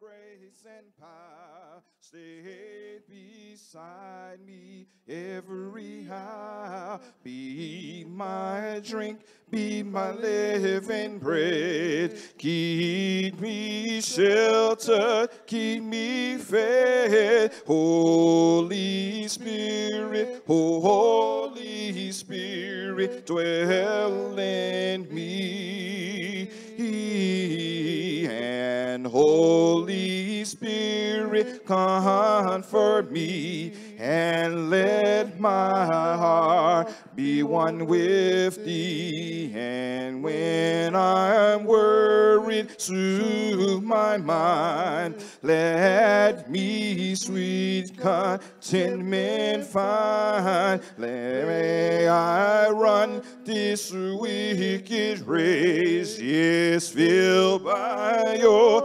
grace and power stay beside me every hour. Be my drink, be my living bread. Keep me sheltered, keep me fed. Holy Spirit, Holy Spirit, dwell in me. Holy Spirit, comfort me and let my heart be one with thee. And when I'm worried, soothe my mind. Let me sweet contentment find. Let may I run this wicked race, yes, filled by your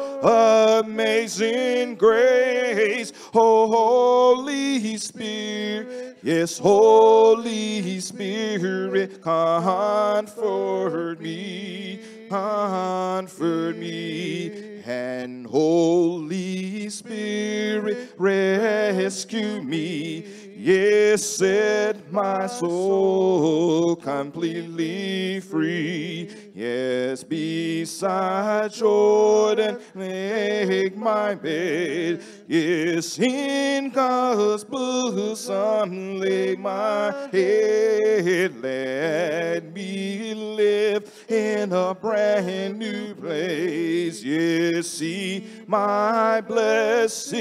amazing grace. Oh, Holy Spirit, yes, Holy Spirit, comfort me, comfort me, and Holy Spirit, rescue me. Yes, set my soul completely free. Yes, beside Jordan, make my bed. Yes, in God's bosom, lay my head. Let me live in a brand new place. Yes, see my blessed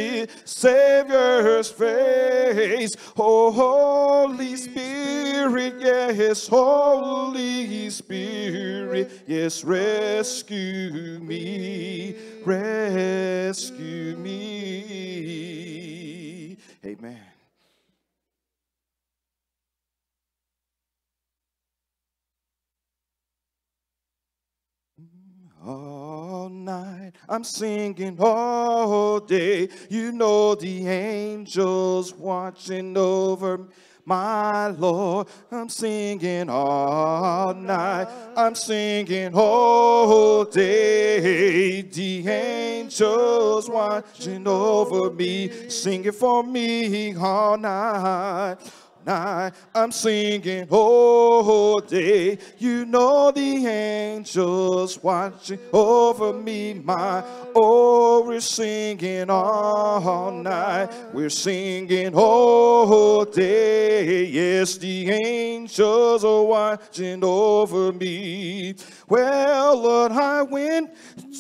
Savior's face. Oh, Holy Spirit, yes, Holy Spirit, yes, rescue me, rescue me. Amen. All night I'm singing all day. You know the angels watching over my Lord. I'm singing all night. I'm singing all day. The angels watching over me, singing for me all night night. I'm singing all day. You know the angels watching over me, my oh, we're singing all night. We're singing all day. Yes, the angels are watching over me. Well, Lord, I went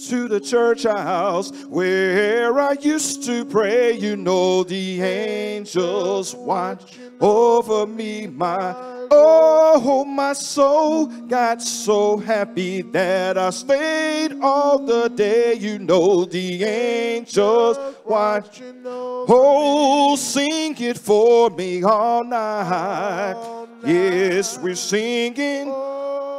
to the church house where I used to pray. You know the angels watch over me, my oh, my soul got so happy that I stayed all the day. You know the angels watching. Oh, sing it for me all night. Yes, we're singing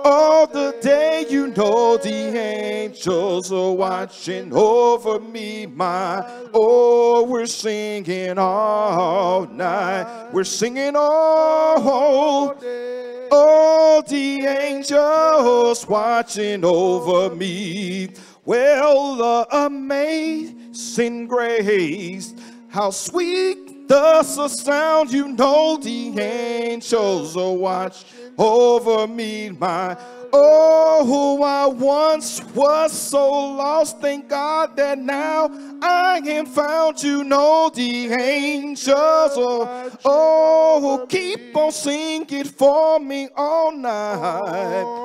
all the day. You know the angels are watching over me, my oh, we're singing all night. We're singing all day. All the angels watching over me. Well, the amazing grace, how sweet does a sound, you know the angels are watching over me, my Oh, who I once was so lost, thank God that now I am found. You know the angels, oh, oh keep on singing for me all night.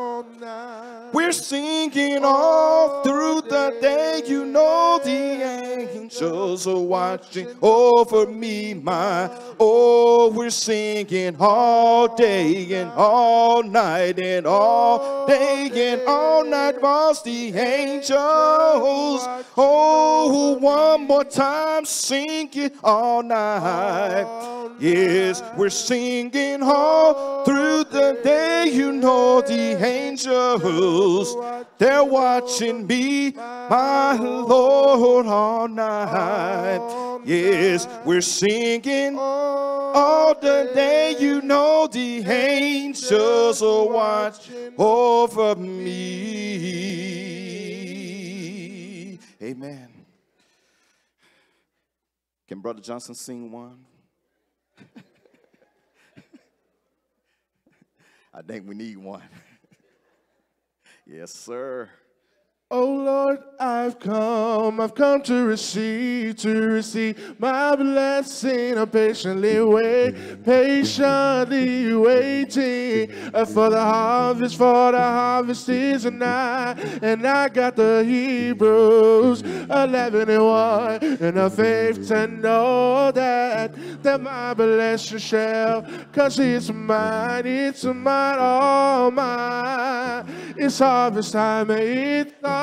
We're singing all through the day. You know the angels are watching over me, my. Oh, we're singing all day and all night and all day and all night whilst the angels. Oh, one more time, sing it all night. Yes, we're singing all through the day. You know the angels, they're watching me, my Lord, all night. Yes, we're singing all the day. You know the angels are watching over me. Amen. Can Brother Johnson sing one? I think we need one. yes, sir. Oh Lord, I've come, I've come to receive, to receive my blessing. I'm patiently wait, patiently waiting uh, for the harvest, for the harvest is nigh. And I got the Hebrews 11 and 1, and the faith to know that, that my blessing shall, cause it's mine, it's mine, all mine. It's harvest time, it's and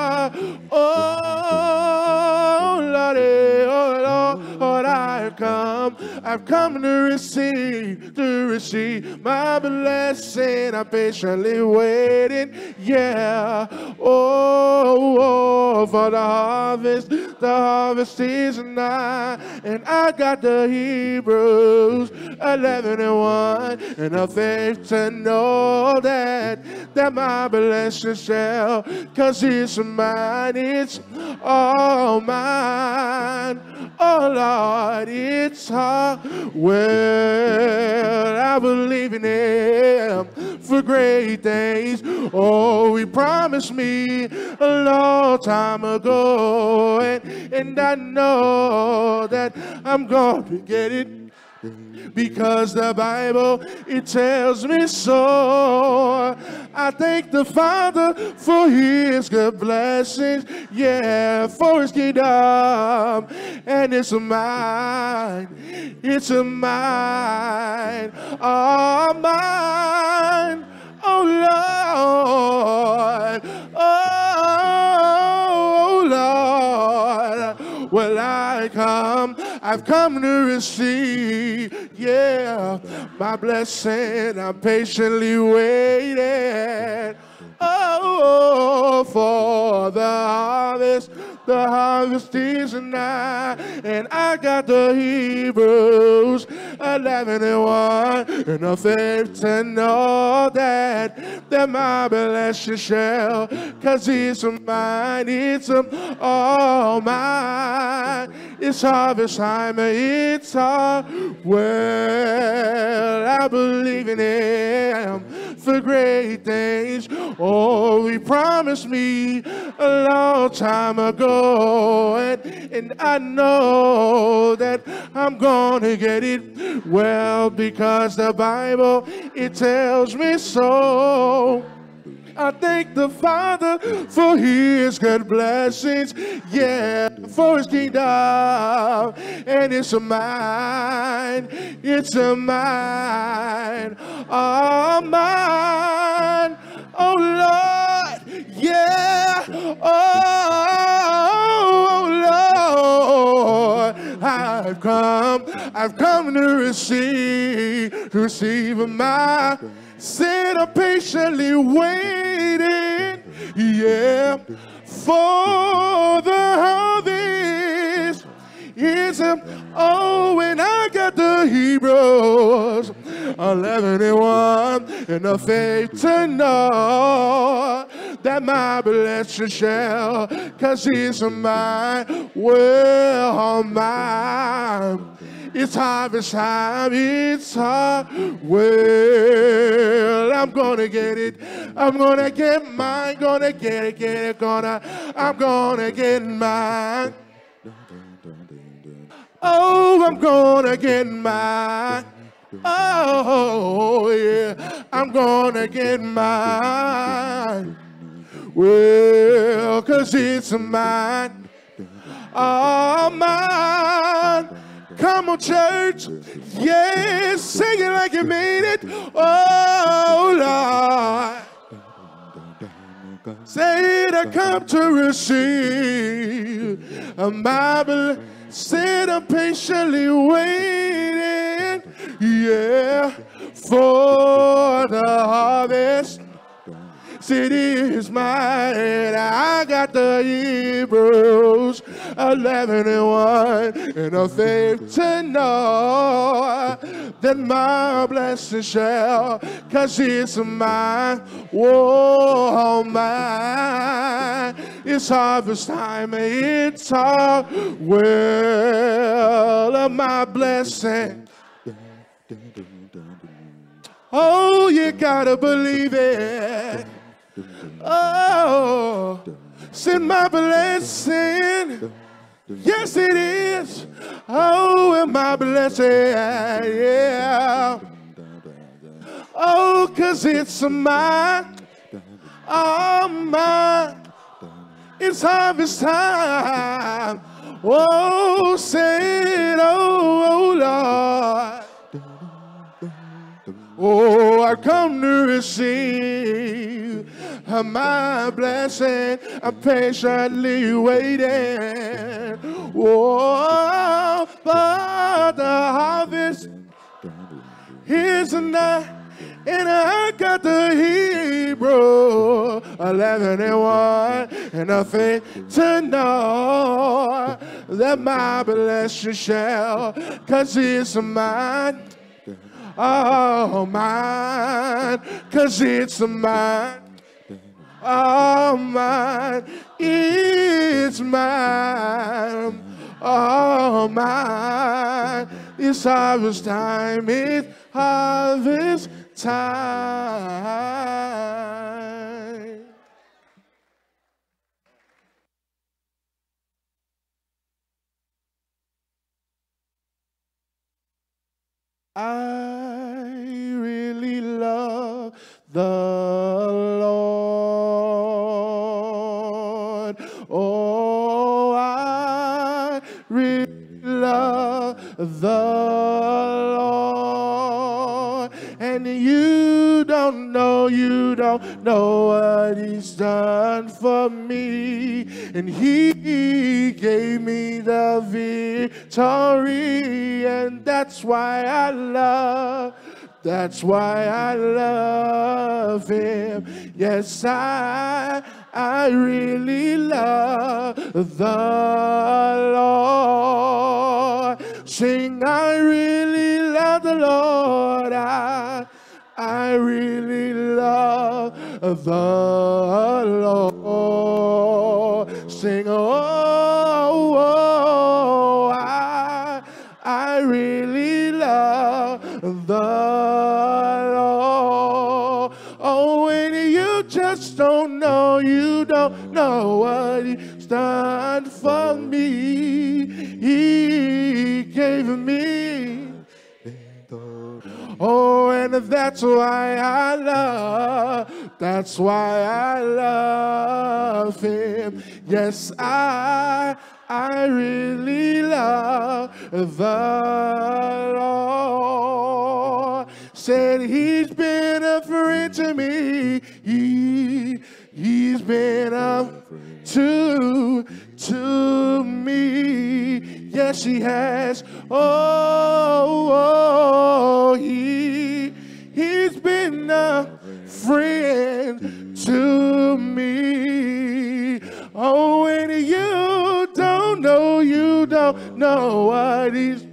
Oh, Lord, oh, Lord, I've come, I've come to receive, to receive my blessing. I'm patiently waiting, yeah. Oh, oh, for the harvest, the harvest is nigh, and I got the Hebrews 11 and 1, and a faith to know that, that my blessing shall, cause it's mine, it's all mine. Oh Lord, it's all well. I believe in Him for great things. Oh, He promised me a long time ago, and, and I know that I'm to get it because the Bible it tells me so. I thank the Father for His good blessings, yeah, for His kingdom, and it's mine, it's mine, all mine, oh Lord, oh Lord. will I come, I've come to receive, yeah, my blessing. I'm patiently waiting, oh, oh for the harvest. The harvest is nigh, and I got the Hebrews 11 and 1, and a faith to know that, that my blessing shall, cause it's mine, it's all mine. It's harvest time, it's all well. I believe in Him for great things. Oh, He promised me a long time ago, and, and I know that I'm gonna get it well because the Bible it tells me so. I thank the Father for his good blessings, yeah, for his kingdom. And it's a mine, it's a mine, all mine. Oh Lord, yeah, oh Lord, I've come, I've come to receive, to receive my Sit up patiently waiting, yeah, for the harvest. It's a, oh, and I got the Hebrews 11 and 1, and the faith to know that my blessing shall, cause it's mine, well, mine. It's harvest time. It's hard. Well, I'm gonna get it. I'm gonna get mine. Gonna get it. Get it. Gonna. I'm gonna get mine. Oh, I'm gonna get mine. Oh, yeah. I'm gonna get mine. Well, cause it's mine. Oh, mine. Come on, church. Yes, sing it like you mean it. Oh, Lord. Say I come to receive a Bible. Sit I'm patiently waiting, yeah, for the harvest city is mine. I got the Hebrews 11 and 1 and a faith to know that my blessing shall, cause it's mine. Whoa, oh, mine. It's harvest time, it's all well. of my blessing. Oh, you gotta believe it. Oh, send my blessing. Yes, it is. Oh, and my blessing. Yeah. Oh, cause it's mine. Oh, mine. It's harvest time. Oh, say it, oh, oh Lord. Oh, I come to receive my blessing. I'm patiently waiting. Oh, for the harvest is night. And I got the Hebrew 11 and 1 and a faith to know that my blessing shall, cause it's mine. Oh, mine, cause it's mine. Oh, mine, it's mine. Oh, mine, it's harvest time, it's harvest time. I really love the Lord. Oh, I really love the Lord. And you don't know, you don't know what He's done for me. And He gave me the victory. And that's why I love. That's why I love him. Yes, I I really love the Lord. Sing, I really love the Lord. I I really love the Lord. Sing, oh, oh, oh I I really love the Lord. Oh, and you just don't know, you don't know what He's done for me. Gave me. Oh, and that's why I love, that's why I love him. Yes, I, I really love the Lord. Said he's been a friend to me. He, he's been a to, to me. Yes, he has. Oh, oh, he, he's been a friend to me. Oh, and you don't know, you don't know what he's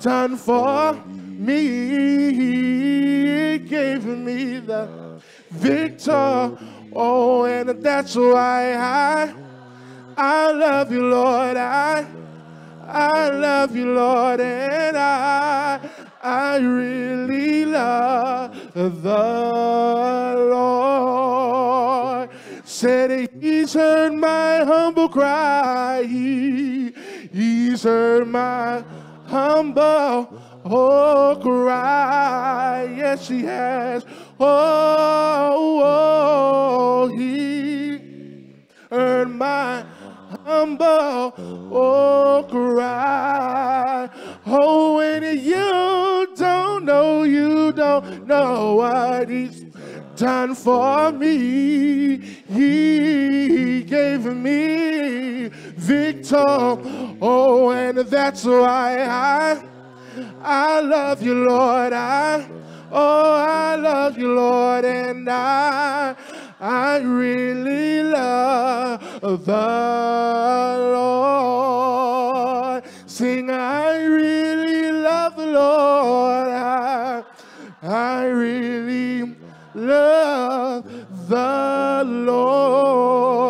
done for me. He gave me the victor. Oh, and that's why I, I love you, Lord. I, I love you, Lord, and I, I really love the Lord. Said He's heard my humble cry. He, he's heard my humble oh cry. Yes, He has. Oh, oh, oh He heard my humble oh cry. Oh, and you don't know, you don't know what He's done for me. He gave me victory. Oh, and that's why I, I love you, Lord. I, oh, I love you, Lord, and I, I really love the Lord. Sing, I really love the Lord. I, I really love the Lord.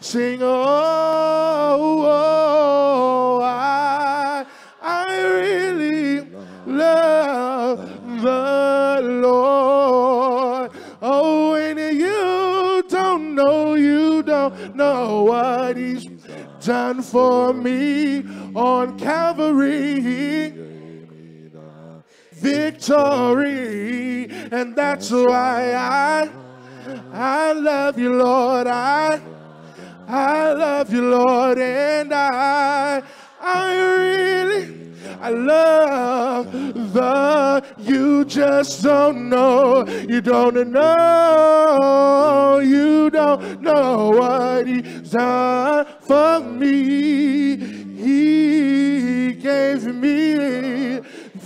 Sing, oh, Victory, and that's why I, I love you, Lord. I, I love you, Lord, and I, I really. I love the you just don't know. You don't know. You don't know what he's done for me. He gave me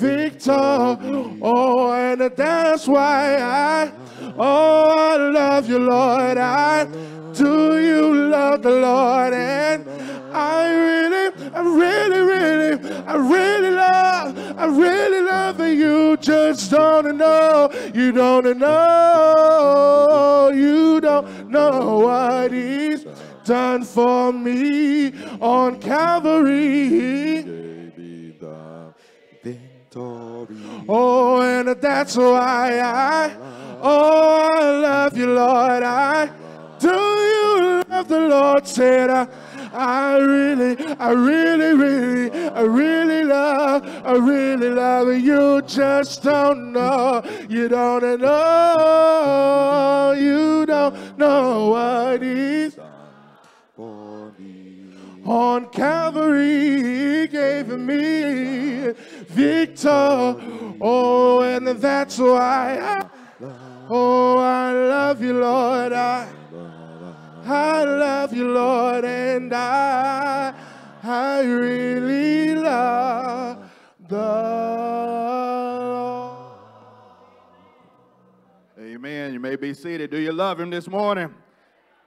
victor. Oh, and that's why I, oh, I love you, Lord. I do you love the Lord and I really, I really, really, I really love, I really love you. Just don't know, you don't know, you don't know what He's done for me on Calvary. Oh, and that's why I, oh, I love you, Lord. I do you love the Lord? Said I. I really, I really, really, I really love, I really love you. Just don't know, you don't know, you don't know what He's on Calvary. He gave me victor. Oh, and that's why I, oh, I love you, Lord. I, I love you, Lord, and I, I really love the Lord. Amen. You may be seated. Do you love him this morning?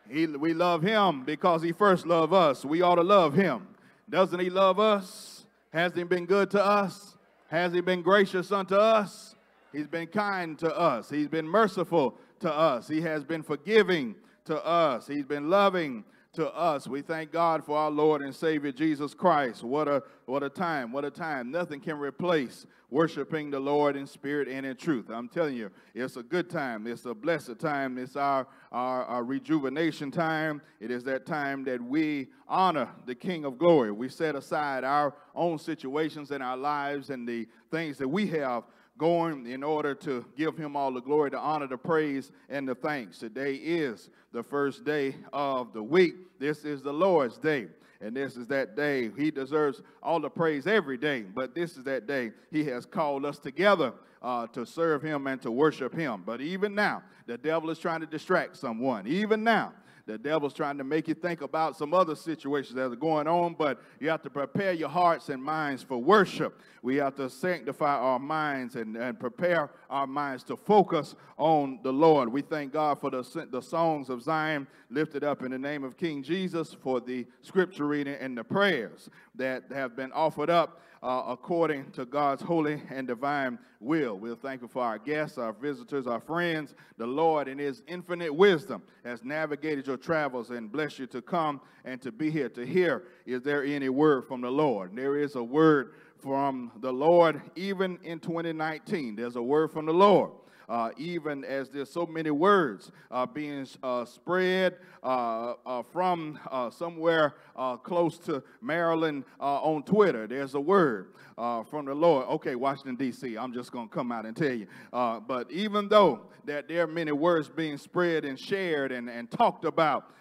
He, we love him because he first loved us. We ought to love him. Doesn't he love us? Hasn't he been good to us? Has he been gracious unto us? He's been kind to us. He's been merciful to us. He has been forgiving to us. He's been loving to us. We thank God for our Lord and Savior Jesus Christ. What a what a time, what a time. Nothing can replace worshiping the Lord in spirit and in truth. I'm telling you, it's a good time. It's a blessed time. It's our, our, our rejuvenation time. It is that time that we honor the King of glory. We set aside our own situations and our lives and the things that we have going in order to give him all the glory, the honor, the praise, and the thanks. Today is the first day of the week. This is the Lord's day. And this is that day. He deserves all the praise every day, but this is that day He has called us together uh, to serve Him and to worship Him. But even now, the devil is trying to distract someone. Even now, the devil's trying to make you think about some other situations that are going on, but you have to prepare your hearts and minds for worship. We have to sanctify our minds and, and prepare our minds to focus on the Lord. We thank God for the, the songs of Zion lifted up in the name of King Jesus, for the scripture reading and the prayers that have been offered up uh, according to God's holy and divine will. We're thankful for our guests, our visitors, our friends. The Lord, in His infinite wisdom, has navigated your travels and blessed you to come and to be here to hear. Is there any word from the Lord? There is a word from the Lord even in 2019. There's a word from the Lord uh, even as there's so many words uh, being uh, spread uh, uh, from uh, somewhere close to Maryland on Twitter. There's a word from the Lord. Okay, Washington, D.C., I'm just going to come out and tell you. but even though that there are many words being spread and shared and, and talked about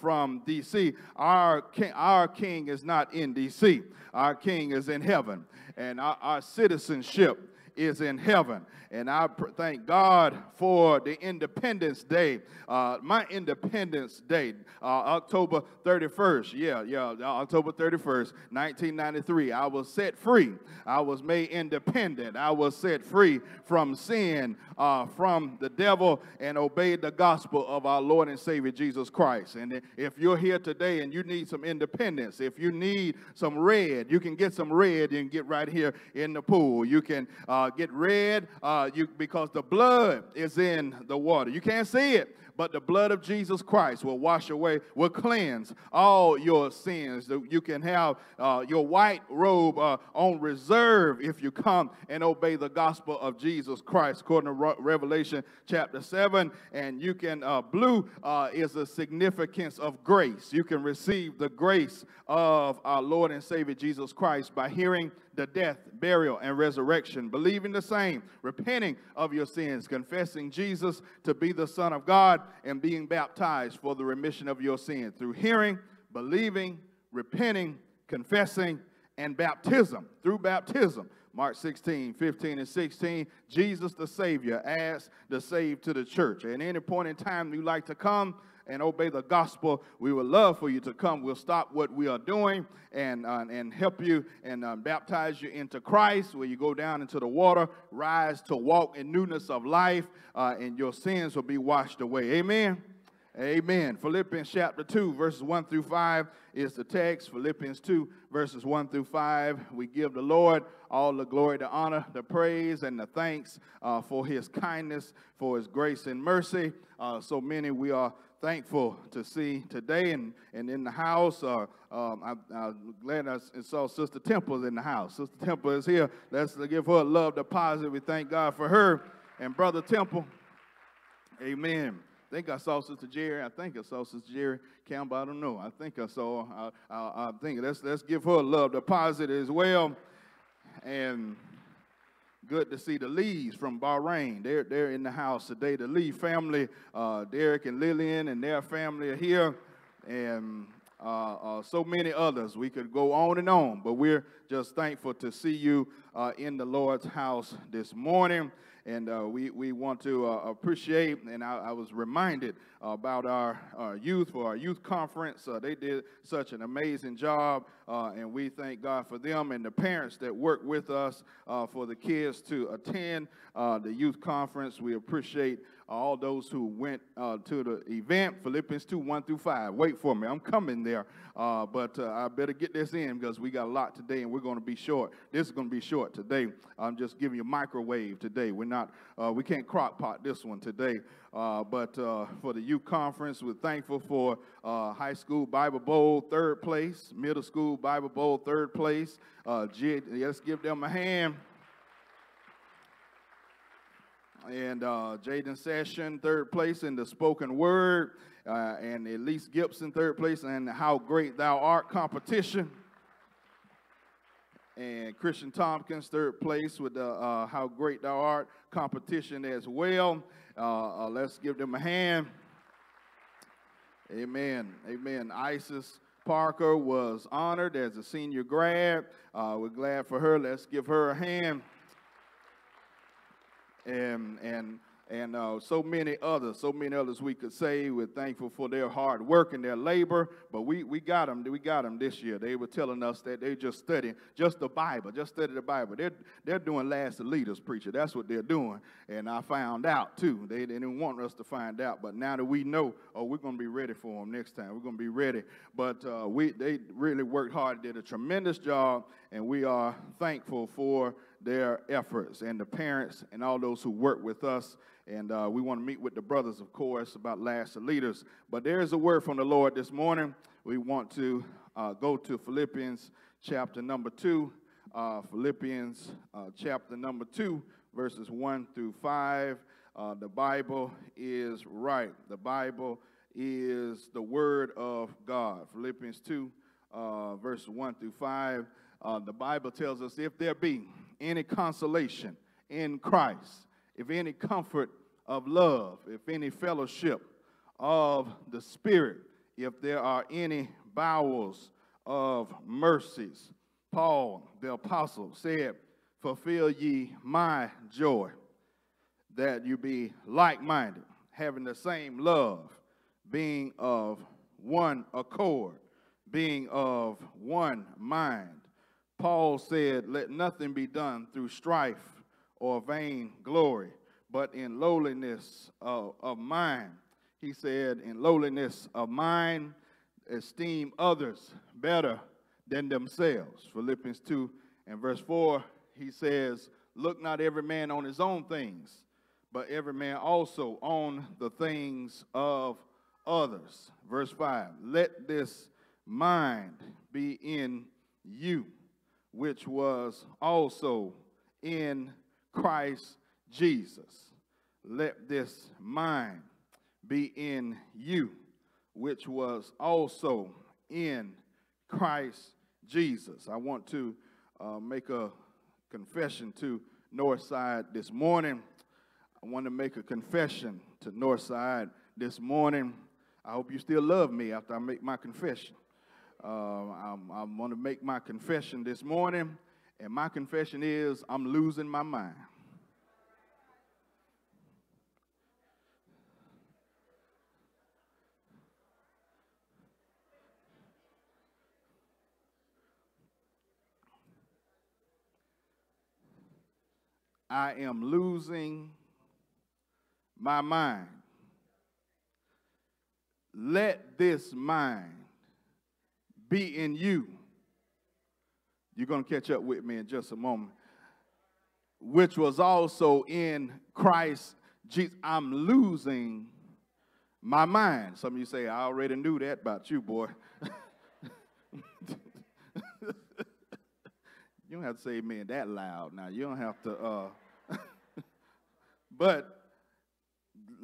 from D.C., our king, our king is not in D.C., our king is in heaven. And our, our citizenship is in heaven. And I thank God for the Independence Day, uh, my Independence Day, uh, October 31st. Yeah, yeah, October 31st, 1993. I was set free. I was made independent. I was set free from sin, uh, from the devil, and obeyed the gospel of our Lord and Savior Jesus Christ. And if you're here today and you need some independence, if you need some red, you can get some red and get right here in the pool. You can uh, uh, get red uh, you, because the blood is in the water. You can't see it, but the blood of Jesus Christ will wash away, will cleanse all your sins. You can have uh, your white robe uh, on reserve if you come and obey the gospel of Jesus Christ, according to Revelation chapter 7. And you can, uh, blue uh, is a significance of grace. You can receive the grace of our Lord and Savior Jesus Christ by hearing the death, burial, and resurrection, believing the same, repenting of your sins, confessing Jesus to be the Son of God, and being baptized for the remission of your sin through hearing, believing, repenting, confessing, and baptism. Through baptism. Mark 16, 15, and 16, Jesus the Savior adds the saved to the church. At any point in time you like to come, and obey the gospel, we would love for you to come. We'll stop what we are doing and, uh, and help you and uh, baptize you into Christ, where you go down into the water, rise to walk in newness of life, uh, and your sins will be washed away. Amen. Amen. Philippians chapter 2, verses 1 through 5 is the text. Philippians 2, verses 1 through 5. We give the Lord all the glory, the honor, the praise, and the thanks uh, for his kindness, for his grace and mercy. Uh, so many we are thankful to see today and, and in the house. Uh, um, I, am glad I saw Sister Temple in the house. Sister Temple is here. Let's give her a love deposit. We thank God for her and Brother Temple. Amen. I think I saw Sister Jerry. I think I saw Sister Jerry Campbell. I don't know. I think I saw. I, I, I think let's let's give her a love deposit as well. And Good to see the Lees from Bahrain. They're, they're in the house today. The Lee family, uh, Derek and Lillian and their family are here. And uh, uh, so many others. We could go on and on, but we're just thankful to see you uh, in the Lord's house this morning. And uh, we, we want to uh, appreciate, and I, I, was reminded about our, our youth for our youth conference. Uh, they did such an amazing job, and we thank God for them and the parents that work with us for the kids to attend the youth conference. We appreciate all those who went uh, to the event, Philippians 2 1 through 5. Wait for me, I'm coming there. Uh, but uh, I better get this in because we got a lot today and we're going to be short. This is going to be short today. I'm just giving you microwave today. We're not, uh, we can't crock pot this one today. Uh, but uh, for the youth conference, we're thankful for high school Bible Bowl third place, middle school Bible Bowl third place. G- let's give them a hand and uh, Jaden Session, third place in the spoken word, uh, and Elise Gibson, third place in How Great Thou Art competition. And Christian Tompkins, third place with the uh, How Great Thou Art competition as well. Uh, uh, let's give them a hand. Amen. Amen. Isis Parker was honored as a senior grad. Uh, we're glad for her. Let's give her a hand and and and uh, so many others, so many others we could say. We're thankful for their hard work and their labor, but we, we got them. We got them this year. They were telling us that they just studying just the Bible, just study the Bible. They're they're doing Lads to Leaders preacher. That's what they're doing, and I found out too. They, they didn't want us to find out, but now that we know, oh, we're going to be ready for them next time. We're going to be ready. But uh, we they really worked hard, did a tremendous job, and we are thankful for their efforts and the parents and all those who work with us. And uh, we want to meet with the brothers, of course, about last leaders. But there is a word from the Lord this morning. We want to uh, go to Philippians chapter number two. Uh, Philippians uh, chapter number two, verses one through five. Uh, the Bible is right. The Bible is the word of God. Philippians 2, uh, verses 1 through 5. the Bible tells us if there be any consolation in Christ, if any comfort of love, if any fellowship of the Spirit, if there are any bowels of mercies. Paul, the apostle, said, Fulfill ye my joy, that you be like minded, having the same love, being of one accord, being of one mind. Paul said, Let nothing be done through strife or vain glory, but in lowliness of, of mind. He said, In lowliness of mind, esteem others better than themselves. Philippians 2 and verse 4, he says, look not every man on his own things, but every man also on the things of others. Verse 5 Let this mind be in you, which was also in Christ Jesus. Let this mind be in you, which was also in Christ Jesus. I want to uh, make a confession to Northside this morning. I want to make a confession to Northside this morning. I hope you still love me after I make my confession. Um, I'm, I'm going to make my confession this morning, and my confession is I'm losing my mind. I am losing my mind. Let this mind be in you. You're going to catch up with me in just a moment. Which was also in Christ Jesus. I'm losing my mind. Some of you say, I already knew that about you, boy. you don't have to say amen that loud now. You don't have to. Uh, but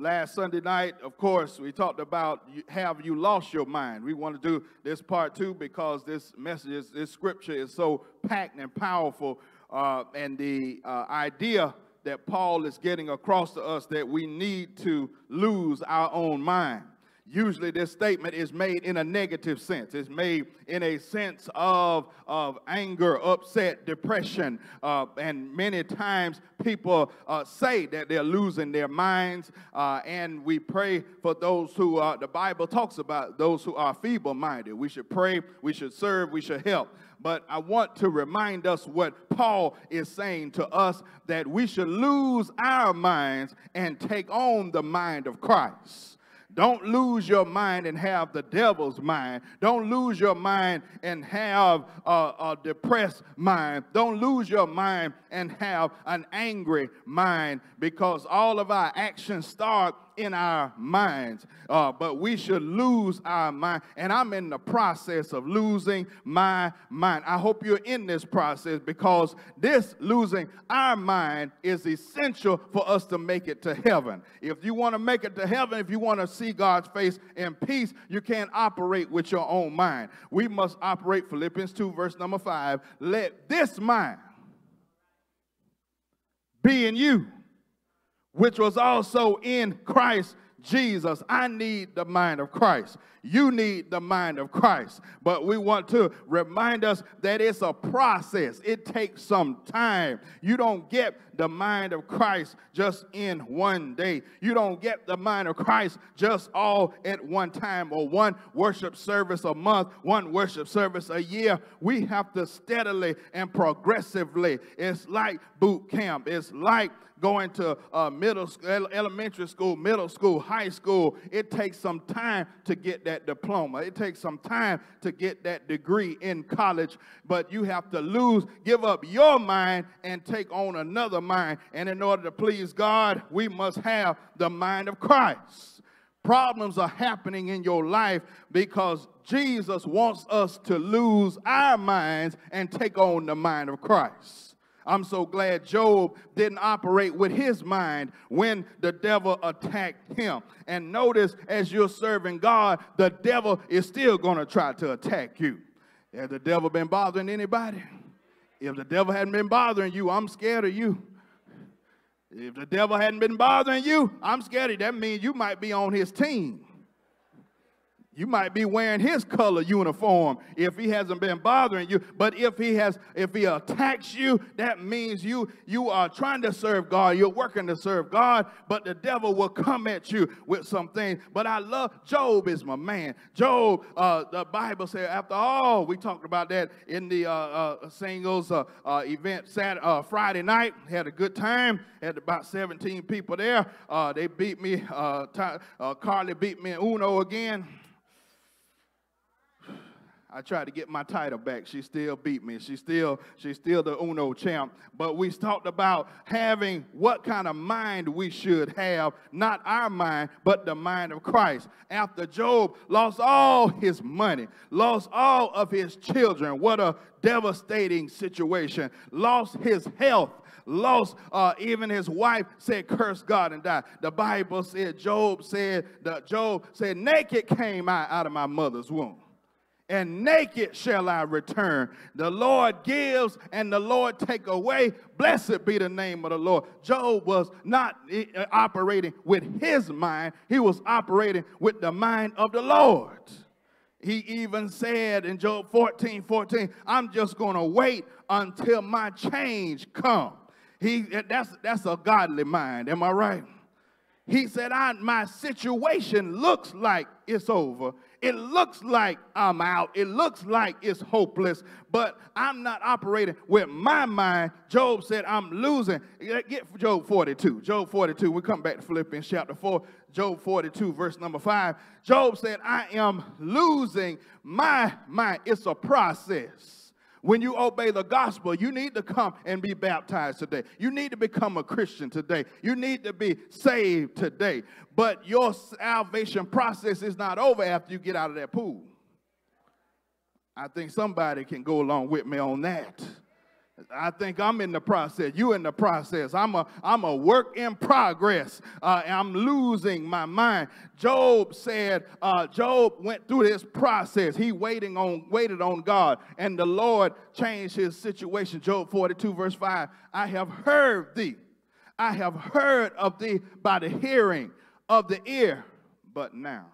last Sunday night, of course, we talked about have you lost your mind. We want to do this part two because this message, this scripture is so packed and powerful. Uh, and the uh, idea that Paul is getting across to us that we need to lose our own mind usually this statement is made in a negative sense. It's made in a sense of, of anger, upset, depression. Uh, and many times people uh, say that they're losing their minds. Uh, and we pray for those who are, the Bible talks about those who are feeble minded. We should pray, we should serve, we should help. But I want to remind us what Paul is saying to us that we should lose our minds and take on the mind of Christ. Don't lose your mind and have the devil's mind. Don't lose your mind and have a, a, depressed mind. Don't lose your mind and have an angry mind because all of our actions start in our minds, uh, but we should lose our mind. And I'm in the process of losing my mind. I hope you're in this process because this losing our mind is essential for us to make it to heaven. If you want to make it to heaven, if you want to see God's face in peace, you can't operate with your own mind. We must operate, Philippians 2, verse number 5. Let this mind be in you which was also in Christ Jesus. I need the mind of Christ. You need the mind of Christ. But we want to remind us that it's a process, it takes some time. You don't get the mind of Christ just in one day. You don't get the mind of Christ just all at one time or one worship service a month, one worship service a year. We have to steadily and progressively. It's like boot camp, it's like going to uh, middle elementary school, middle school, high school, it takes some time to get that diploma. It takes some time to get that degree in college, but you have to lose, give up your mind and take on another mind. And in order to please God, we must have the mind of Christ. Problems are happening in your life because Jesus wants us to lose our minds and take on the mind of Christ. I'm so glad Job didn't operate with his mind when the devil attacked him. And notice as you're serving God, the devil is still going to try to attack you. Has the devil been bothering anybody? If the devil hadn't been bothering you, I'm scared of you. If the devil hadn't been bothering you, I'm scared. That means you might be on his team. You might be wearing his color uniform if he hasn't been bothering you. But if he has, if he attacks you, that means you you are trying to serve God. You're working to serve God, but the devil will come at you with something. But I love Job is my man. Job, uh, the Bible said, after all, we talked about that in the uh, uh, singles uh, uh, event Saturday, uh, Friday night. Had a good time. Had about 17 people there. they beat me. Carly beat me in Uno again. I tried to get my title back. She still beat me. She still, she's still the Uno champ. But we talked about having what kind of mind we should have, not our mind, but the mind of Christ. After Job lost all his money, lost all of his children, what a devastating situation, lost his health, lost uh, even his wife said curse god and die the bible said job said that job said naked came i out of my mother's womb and naked shall I return. The Lord gives and the Lord take away. Blessed be the name of the Lord. Job was not uh, operating with his mind, he was operating with the mind of the Lord. He even said in Job 14 14, I'm just going to wait until my change come. He, that's, that's a godly mind. Am I right? He said, I, My situation looks like it's over. It looks like I'm out. It looks like it's hopeless, but I'm not operating with my mind. Job said, I'm losing. Get Job 42. Job 42. We come back to Philippians chapter 4. Job 42, verse number 5. Job said, I am losing my mind. It's a process. When you obey the gospel, you need to come and be baptized today. You need to become a Christian today. You need to be saved today. But your salvation process is not over after you get out of that pool. I think somebody can go along with me on that. I think I'm in the process. You in the process. I'm a I'm a work in progress. Uh, I'm losing my mind. Job said. Uh, Job went through this process. He waiting on waited on God, and the Lord changed his situation. Job 42 verse 5. I have heard thee. I have heard of thee by the hearing of the ear, but now.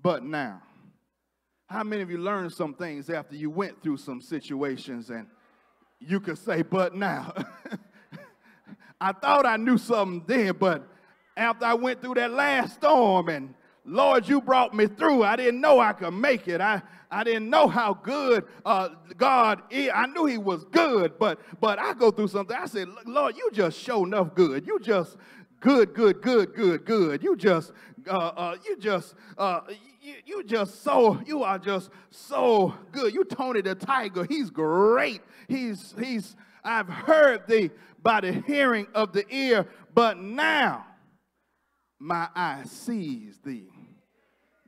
But now. How many of you learned some things after you went through some situations and you could say, but now? I thought I knew something then, but after I went through that last storm and Lord, you brought me through. I didn't know I could make it. I, I didn't know how good uh, God is. I knew He was good, but but I go through something. I said, Lord, you just show enough good. You just good, good, good, good, good. You just uh, uh, you just uh, you, you just so you are just so good. You Tony the Tiger, he's great. He's he's I've heard thee by the hearing of the ear, but now my eye sees thee.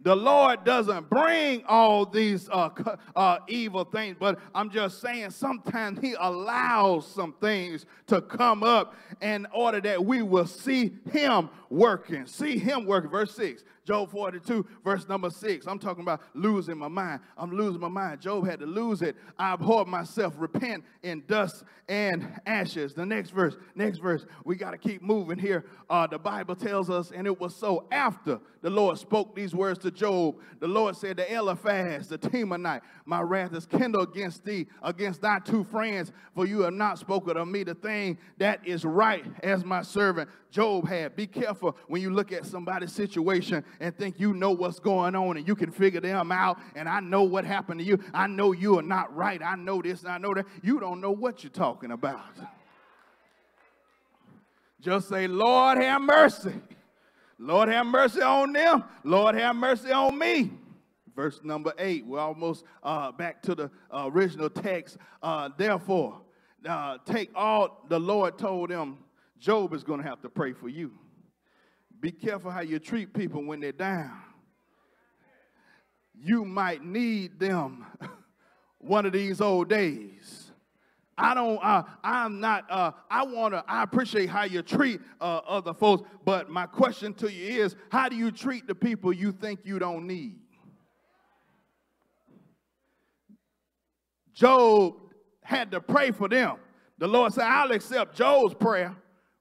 The Lord doesn't bring all these uh, uh, evil things, but I'm just saying sometimes He allows some things to come up in order that we will see Him working. See Him working. Verse 6. Job 42, verse number 6. I'm talking about losing my mind. I'm losing my mind. Job had to lose it. I abhor myself, repent in dust and ashes. The next verse, next verse, we got to keep moving here. Uh, the Bible tells us, and it was so after the Lord spoke these words to Job, the Lord said to Eliphaz, the Temanite, My wrath is kindled against thee, against thy two friends, for you have not spoken of me the thing that is right as my servant Job had. Be careful when you look at somebody's situation and think you know what's going on and you can figure them out. And I know what happened to you. I know you are not right. I know this and I know that. You don't know what you're talking about. Just say, Lord, have mercy. Lord, have mercy on them. Lord, have mercy on me. Verse number eight, we're almost uh, back to the uh, original text. Uh, Therefore, uh, take all the Lord told them Job is going to have to pray for you. Be careful how you treat people when they're down. You might need them one of these old days. I don't, uh, I'm not, uh, I want to, I appreciate how you treat uh, other folks, but my question to you is how do you treat the people you think you don't need? Job had to pray for them. The Lord said, I'll accept Job's prayer,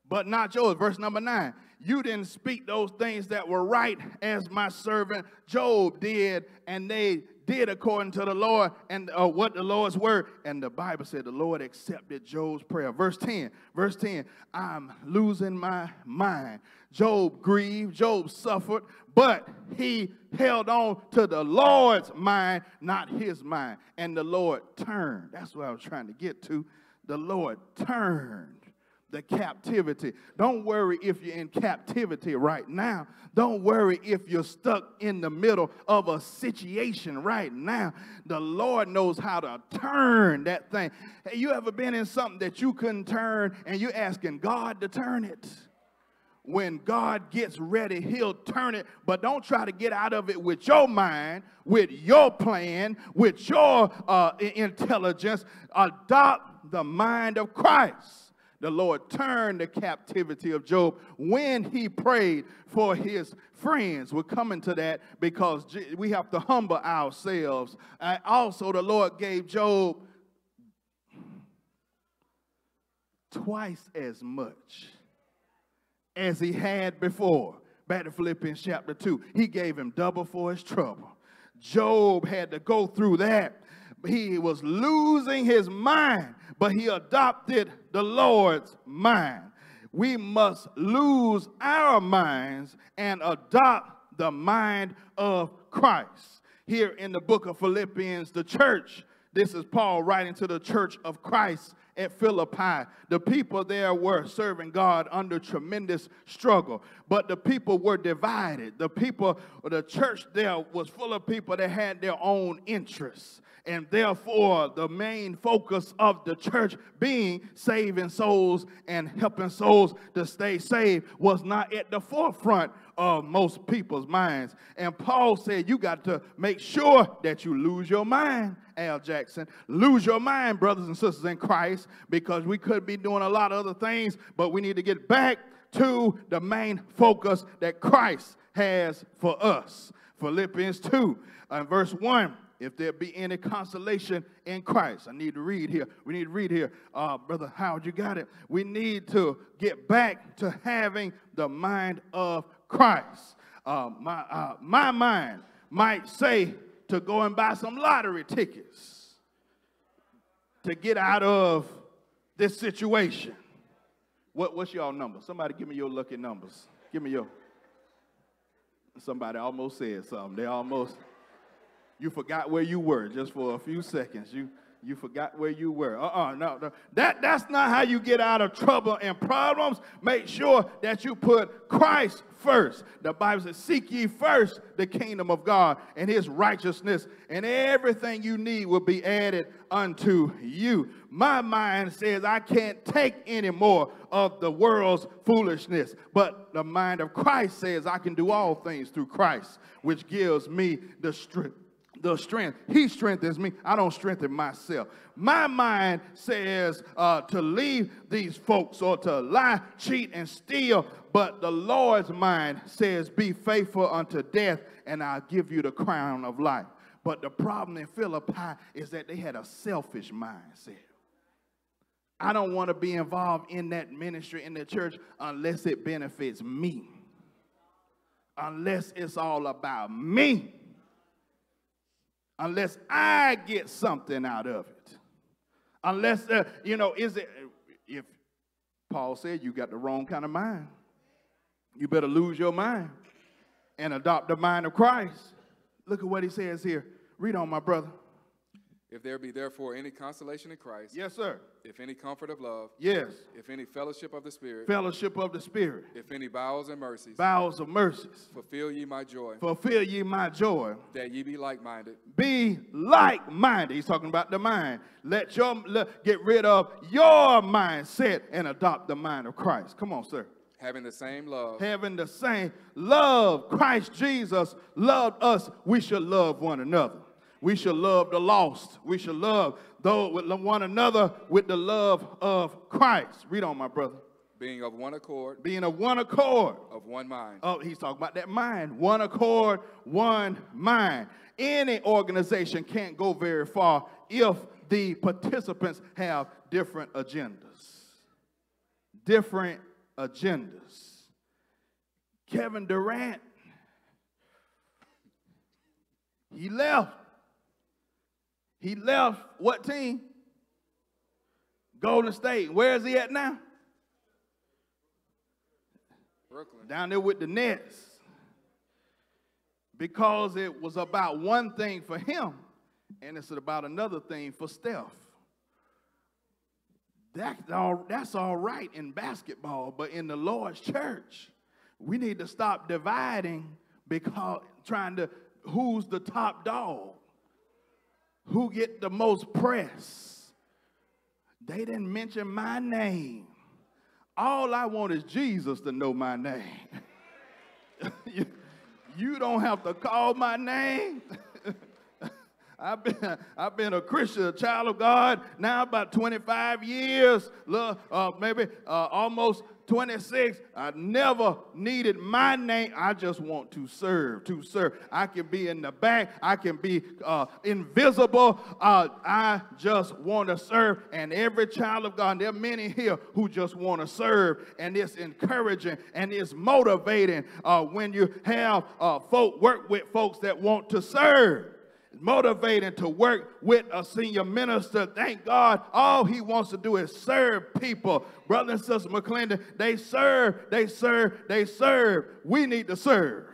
but not yours. Verse number nine. You didn't speak those things that were right as my servant Job did, and they did according to the Lord and uh, what the Lord's word. And the Bible said the Lord accepted Job's prayer. Verse 10, verse 10, I'm losing my mind. Job grieved, Job suffered, but he held on to the Lord's mind, not his mind. And the Lord turned. That's what I was trying to get to. The Lord turned the captivity. Don't worry if you're in captivity right now. Don't worry if you're stuck in the middle of a situation right now. The Lord knows how to turn that thing. Hey, you ever been in something that you couldn't turn and you're asking God to turn it? when God gets ready, he'll turn it. But don't try to get out of it with your mind, with your plan, with your uh, intelligence. Adopt the mind of Christ the Lord turned the captivity of Job when he prayed for his friends. We're coming to that because we have to humble ourselves. And also, the Lord gave Job twice as much as he had before. Back to Philippians chapter 2. He gave him double for his trouble. Job had to go through that. He was losing his mind but he adopted the Lord's mind. We must lose our minds and adopt the mind of Christ. Here in the book of Philippians, the church, this is Paul writing to the church of Christ at Philippi. The people there were serving God under tremendous struggle, but the people were divided. The people, the church there was full of people that had their own interests. And therefore, the main focus of the church being saving souls and helping souls to stay saved was not at the forefront of most people's minds. And Paul said, You got to make sure that you lose your mind, Al Jackson. Lose your mind, brothers and sisters in Christ, because we could be doing a lot of other things, but we need to get back to the main focus that Christ has for us. Philippians 2 and verse 1 if there be any consolation in Christ. I need to read here. We need to read here. Uh, Brother Howard, you got it. We need to get back to having the mind of Christ. Uh, my, uh, my mind might say to go and buy some lottery tickets to get out of this situation. What, what's your number? Somebody give me your lucky numbers. Give me your. Somebody almost said something. They almost. You forgot where you were just for a few seconds. You you forgot where you were. Uh-uh, no, no. That, that's not how you get out of trouble and problems. Make sure that you put Christ first. The Bible says, seek ye first the kingdom of God and his righteousness, and everything you need will be added unto you. My mind says I can't take any more of the world's foolishness, but the mind of Christ says I can do all things through Christ, which gives me the strength the strength. He strengthens me. I don't strengthen myself. My mind says uh, to leave these folks or to lie, cheat, and steal. But the Lord's mind says, Be faithful unto death, and I'll give you the crown of life. But the problem in Philippi is that they had a selfish mindset. I don't want to be involved in that ministry in the church unless it benefits me, unless it's all about me unless I get something out of it. Unless, uh, you know, is it, if Paul said you got the wrong kind of mind, you better lose your mind and adopt the mind of Christ. Look at what he says here. Read on, my brother. If there be therefore any consolation in Christ, yes, sir. If any comfort of love, yes. If any fellowship of the Spirit, fellowship of the Spirit. If any bowels and mercies, bowels of mercies. Fulfill ye my joy. Fulfill ye my joy. That ye be like-minded. Be like-minded. He's talking about the mind. Let your let, get rid of your mindset and adopt the mind of Christ. Come on, sir having the same love. Having the same love. Christ Jesus loved us. We should love one another. We should love the lost. We should love though with one another with the love of Christ. Read on, my brother. Being of one accord. Being of one accord. Of one mind. Oh, he's talking about that mind. One accord, one mind. Any organization can't go very far if the participants have different agendas. Different agendas. Kevin Durant, he left he left what team? Golden State. Where is he at now? Brooklyn. Down there with the Nets. Because it was about one thing for him, and it's about another thing for Steph. That's all, that's all right in basketball, but in the Lord's church, we need to stop dividing because trying to who's the top dog, who get the most press. They didn't mention my name. All I want is Jesus to know my name. you, don't have to call my name. I've been, I've been a Christian, a child of God now about 25 years, uh, maybe uh, almost 26. I never needed my name. I just want to serve, to serve. I can be in the back. I can be uh, invisible. Uh, I just want to serve. And every child of God, there are many here who just want to serve. And it's encouraging and it's motivating uh, when you have uh, folk work with folks that want to serve motivating to work with a senior minister. Thank God, all he wants to do is serve people. Brother and sister McClendon, they serve, they serve, they serve. We need to serve.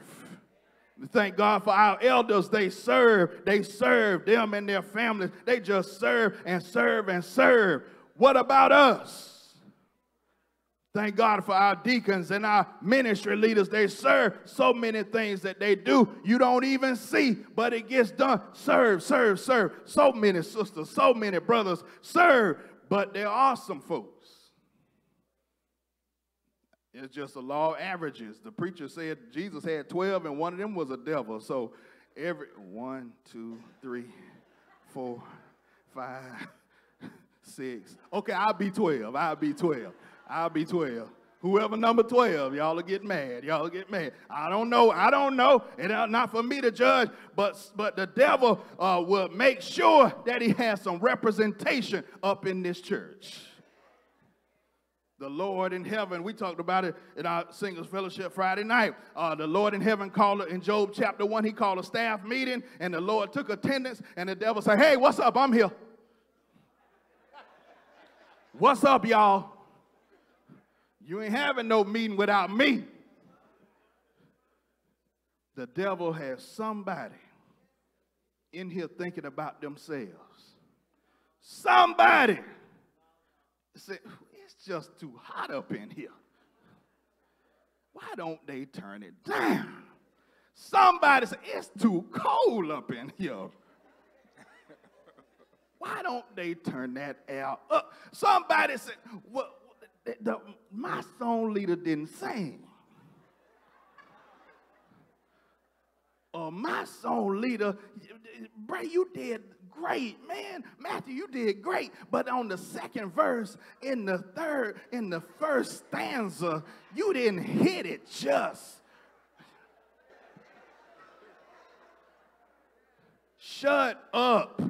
Thank God for our elders. They serve, they serve them and their families. They just serve and serve and serve. What about us? Thank God for our deacons and our ministry leaders. They serve so many things that they do you don't even see, but it gets done. Serve, serve, serve. So many sisters, so many brothers serve, but they're awesome folks. It's just the law of averages. The preacher said Jesus had 12 and one of them was a devil. So every one, two, three, four, five, six. Okay, I'll be 12. I'll be 12. I'll be 12. Whoever number 12, y'all will get mad. Y'all will get mad. I don't know. I don't know. It's not for me to judge, but, but the devil uh, will make sure that he has some representation up in this church. The Lord in heaven, we talked about it in our Singles Fellowship Friday night. Uh, the Lord in heaven called in Job chapter 1, he called a staff meeting, and the Lord took attendance, and the devil said, Hey, what's up? I'm here. What's up, y'all? You ain't having no meeting without me. The devil has somebody in here thinking about themselves. Somebody said, it's just too hot up in here. Why don't they turn it down? Somebody said, it's too cold up in here. Why don't they turn that air up? Somebody said, well, the, my song leader didn't sing. Or uh, my song leader, Bray, you did great, man. Matthew, you did great. But on the second verse, in the third, in the first stanza, you didn't hit it just. Shut up.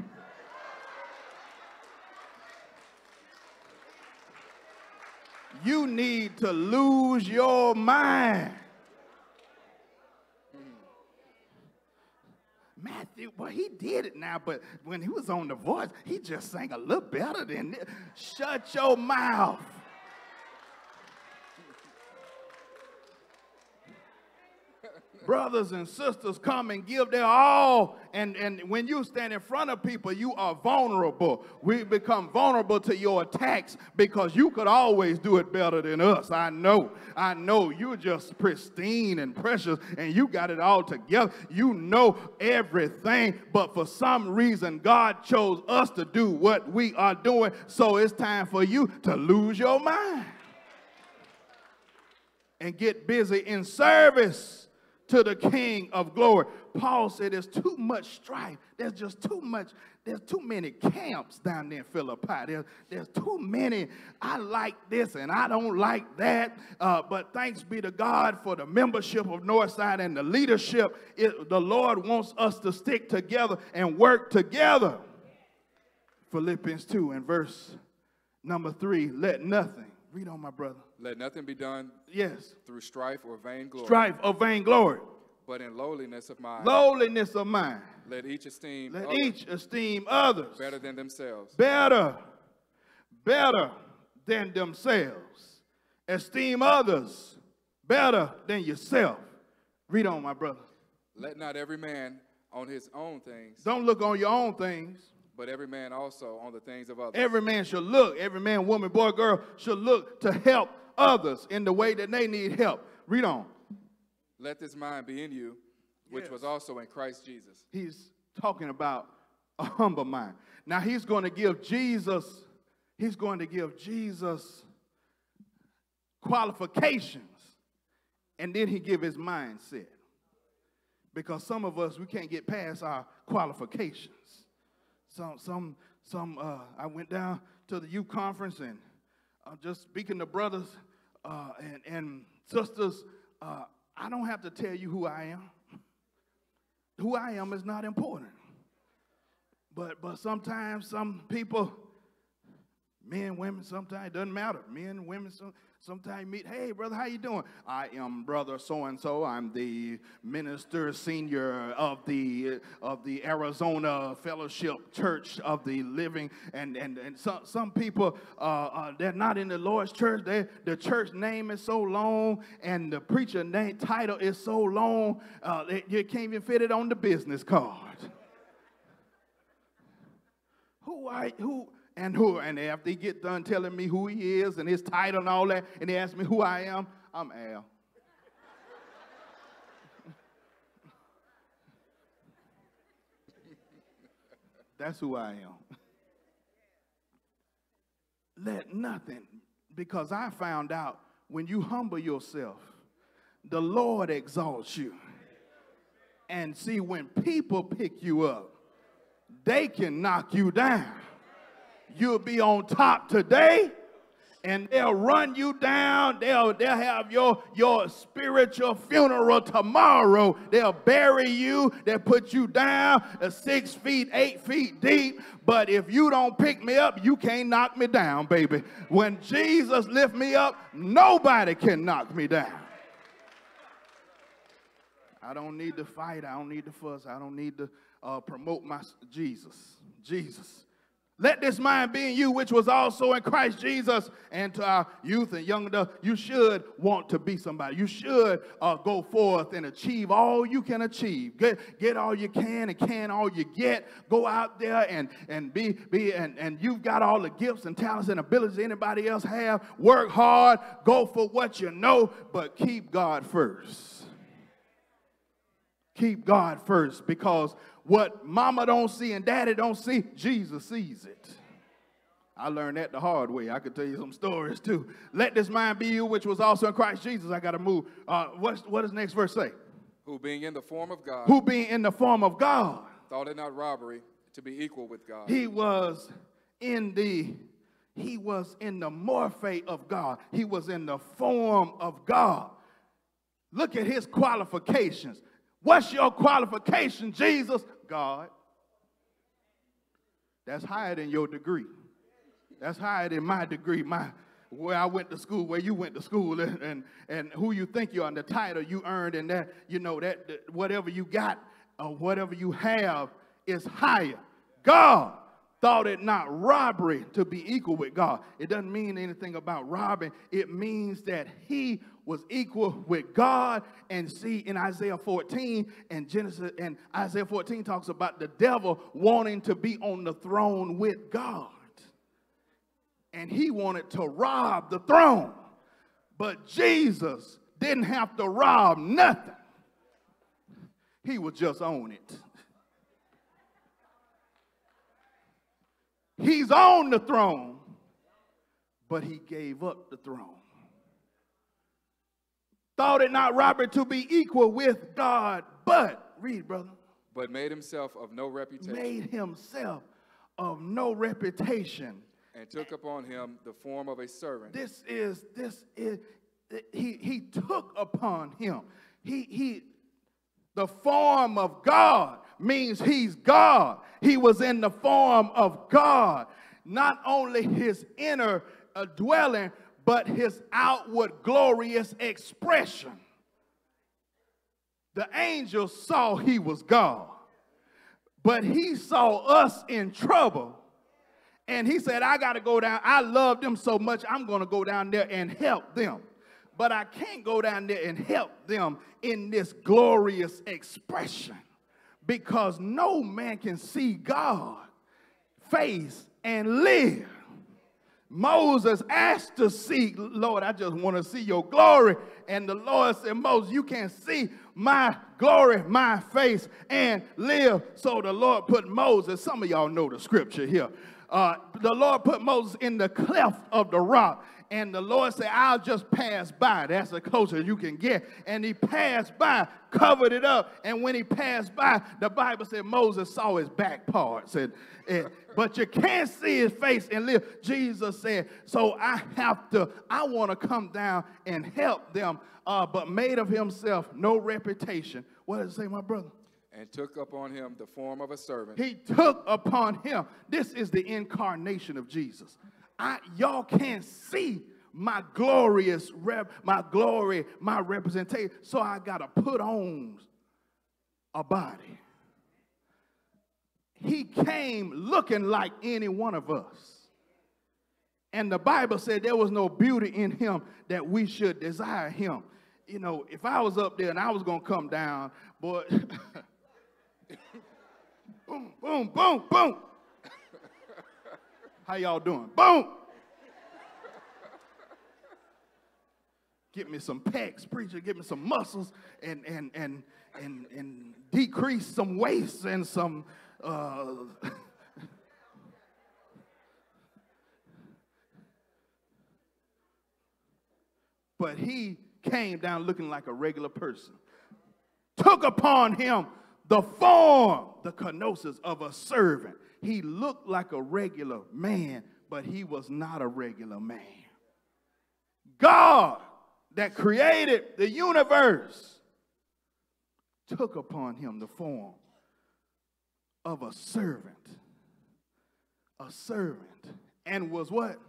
You need to lose your mind. Matthew, well, he did it now, but when he was on The Voice, he just sang a little better than this. Shut your mouth. Brothers and sisters come and give their all. And, and when you stand in front of people, you are vulnerable. We become vulnerable to your attacks because you could always do it better than us. I know. I know you're just pristine and precious and you got it all together. You know everything. But for some reason, God chose us to do what we are doing. So it's time for you to lose your mind and get busy in service to the King of glory. Paul said there's too much strife. There's just too much. There's too many camps down there in Philippi. There's, there's too many. I like this and I don't like that. Uh, but thanks be to God for the membership of Northside and the leadership. It, the Lord wants us to stick together and work together. Philippians 2 and verse number 3 let nothing, read on my brother let nothing be done yes. through strife or vainglory. Strife or vainglory. But in lowliness of mind. Lowliness of mind. Let each esteem Let others each esteem others better than themselves. better, better than themselves. Esteem others better than yourself. Read on, my brother. Let not every man on his own things, Don't look on your own things, but every man also on the things of others. Every man should look, every man, woman, boy, girl should look to help others in the way that they need help. Read on. Let this mind be in you, which was also in Christ Jesus. He's talking about a humble mind. Now he's going to give Jesus, he's going to give Jesus qualifications, and then he give his mindset. Because some of us we can't get past our qualifications. Some, some, some. Uh, I went down to the youth conference and uh, just speaking to brothers uh, and, and sisters. Uh, I don't have to tell you who I am. Who I am is not important. But but sometimes some people, men, women, sometimes doesn't matter. Men, women, some, sometimes meet, hey brother, how you doing? I am brother so and so. I'm the minister senior of the of the Arizona Fellowship Church of the Living. And and and some some people uh, uh, they're not in the Lord's church. They the church name is so long and the preacher name title is so long uh, you can't even fit it on the business card who I who and who and after he get done telling me who he is and his title and all that, and he asked me who I am, I'm Al. That's who I am. Let nothing, because I found out when you humble yourself, the Lord exalts you. And see, when people pick you up, they can knock you down. You'll be on top today and they'll run you down. They'll, they'll have your, your spiritual funeral tomorrow. They'll bury you. They'll put you down six feet, eight feet deep. But if you don't pick me up, you can't knock me down, baby. When Jesus lift me up, nobody can knock me down. I don't need to fight. I don't need to fuss. I don't need to uh, promote my Jesus. Jesus. Let this mind be in you, which was also in Christ Jesus. And to our youth and young adults, you should want to be somebody. You should uh, go forth and achieve all you can achieve. Get, get all you can and can all you get. Go out there and, and be, be and, and you've got all the gifts and talents and abilities anybody else have. Work hard. Go for what you know, but keep God first. Keep God first because what mama don't see and daddy don't see, Jesus sees it. I learned that the hard way. I could tell you some stories too. Let this mind be you, which was also in Christ Jesus. I got to move. Uh, what's, what does next verse say? Who being in the form of God, Who being in the form of God, thought it not robbery to be equal with God. he was in the he was in the morphe of God. He was in the form of God. Look at his qualifications. What's your qualification, Jesus? God. That's higher than your degree. That's higher than my degree, my where I went to school, where you went to school, and and, and who you think you are, and the title you earned, and that you know that, that whatever you got or whatever you have is higher. God thought it not robbery to be equal with God. It doesn't mean anything about robbing. It means that he was equal with God. And see in Isaiah 14 and Genesis and Isaiah 14 talks about the devil wanting to be on the throne with God. And he wanted to rob the throne. But Jesus didn't have to rob nothing. He was just on it. He's on the throne, but he gave up the throne. Thought it not robbery to be equal with God, but, read, brother, but made himself of no reputation made himself of no reputation. and took upon him the form of a servant. This is, this is, he, he took upon him. He, he, the form of God means he's God. He was in the form of God. Not only his inner uh, dwelling, but his outward glorious expression. The angels saw he was God, but he saw us in trouble. And he said, I got to go down. I love them so much, I'm going to go down there and help them. But I can't go down there and help them in this glorious expression because no man can see God face and live. Moses asked to see, Lord, I just want to see your glory. And the Lord said, Moses, you can't see my glory, my face, and live. So the Lord put Moses, some of y'all know the scripture here. Uh, the Lord put Moses in the cleft of the rock. And the Lord said, I'll just pass by. That's the closest you can get. And he passed by, covered it up. And when he passed by, the Bible said Moses saw his back parts. And, and, but you can't see his face and live. Jesus said, So I have to, I want to come down and help them, uh, but made of himself no reputation. What does it say, my brother? And took upon him the form of a servant. He took upon him. This is the incarnation of Jesus. I, y'all can't see my glorious rep, my glory, my representation. So I gotta put on a body. He came looking like any one of us. And the Bible said there was no beauty in him that we should desire him. You know, if I was up there and I was gonna come down, boy, boom, boom, boom, boom. How y'all doing? Boom. Get me some pecs, preacher. Get me some muscles, and and and and and decrease some waist and some. Uh, but he came down looking like a regular person. Took upon him the form, the kenosis of a servant. He looked like a regular man, but he was not a regular man. God that created the universe took upon him the form of a servant. A servant. And was what?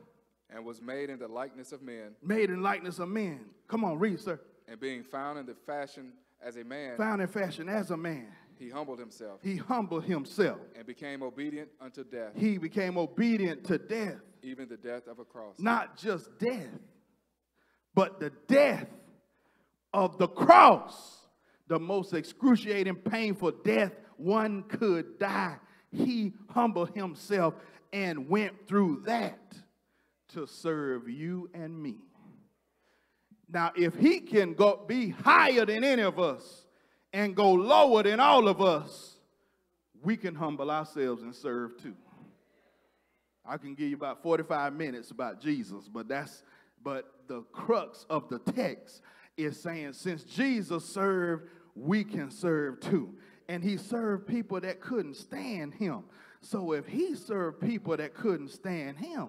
And was made in the likeness of men. Made in likeness of men. Come on, read, sir. And being found in the fashion as a man. Found in fashion as a man. He humbled himself. He humbled himself. And became obedient unto death. He became obedient to death. Even the death of a cross. Not just death, but the death of the cross. The most excruciating, painful death one could die. He humbled himself and went through that to serve you and me. Now, if he can go be higher than any of us and go lower than all of us, we can humble ourselves and serve too. I can give you about 45 minutes about Jesus, but that's but the crux of the text is saying since Jesus served, we can serve too. And he served people that couldn't stand him. So if he served people that couldn't stand him,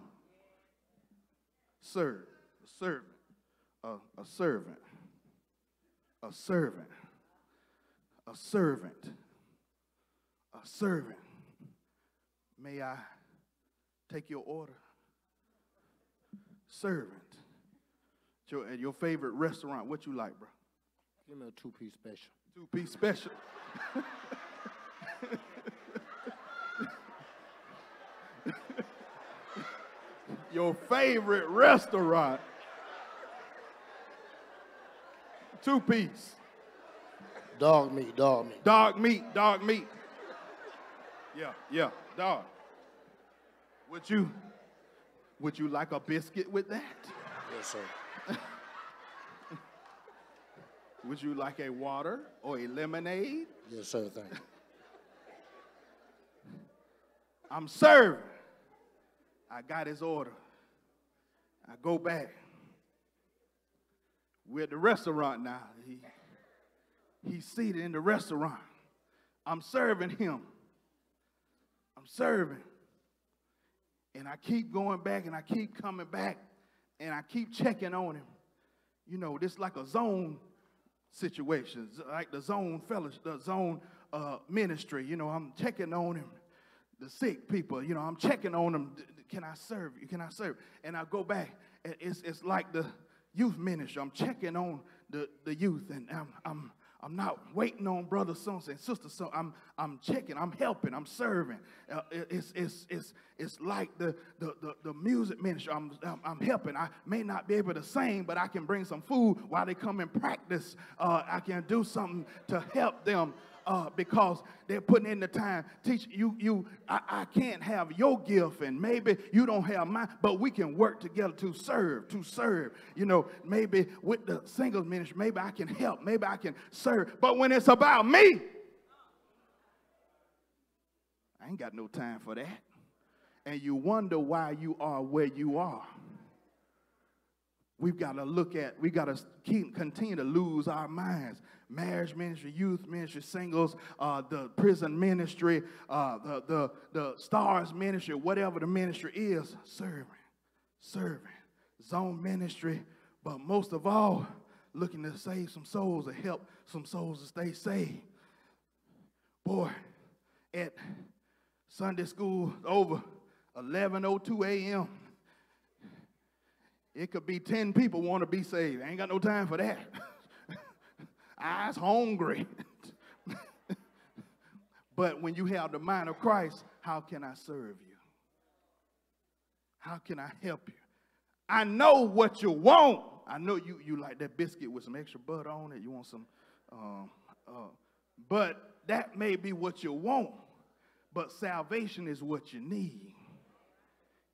serve, a servant, a, a servant, a servant, a servant, a servant. May I take your order? Servant. Your, at your favorite restaurant, what you like, bro? Give me a two-piece special. Two-piece special. your favorite restaurant. Two-piece. Dog meat, dog meat. Dog meat, dog meat. Yeah, yeah, dog. Would you would you like a biscuit with that? Yes, sir. Would you like a water or a lemonade? Yes, sir. Thank you. I'm serving. I got his order. I go back. We're at the restaurant now. He, he's seated in the restaurant. I'm serving him. I'm serving. And I keep going back and I keep coming back and I keep checking on him. You know, this like a zone situation, like the zone fellowship, the zone uh, ministry. You know, I'm checking on him, the sick people. You know, I'm checking on them. Can I serve you? Can I serve? And I go back. It's it's like the youth ministry. I'm checking on the the youth, and I'm I'm I'm not waiting on brother so and sister so. I'm I'm checking. I'm helping. I'm serving. Uh, it's it's it's it's like the the the, the music ministry. I'm, I'm, I'm helping. I may not be able to sing, but I can bring some food while they come and practice. Uh, I can do something to help them. Uh, because they're putting in the time. Teach you, you. I, I can't have your gift, and maybe you don't have mine, but we can work together to serve, to serve. You know, maybe with the singles ministry, maybe I can help, maybe I can serve. But when it's about me, I ain't got no time for that. And you wonder why you are where you are. We've got to look at, we got to keep, continue to lose our minds. Marriage ministry, youth ministry, singles, uh, the prison ministry, uh, the, the, the stars ministry, whatever the ministry is, serving, serving, zone ministry, but most of all, looking to save some souls, to help some souls to stay saved. Boy, at Sunday school over 11:02 a.m. It could be 10 people want to be saved. I ain't got no time for that. I's hungry. but when you have the mind of Christ, how can I serve you? How can I help you? I know what you want. I know you, you like that biscuit with some extra butter on it. You want some, um, uh, but that may be what you want. But salvation is what you need.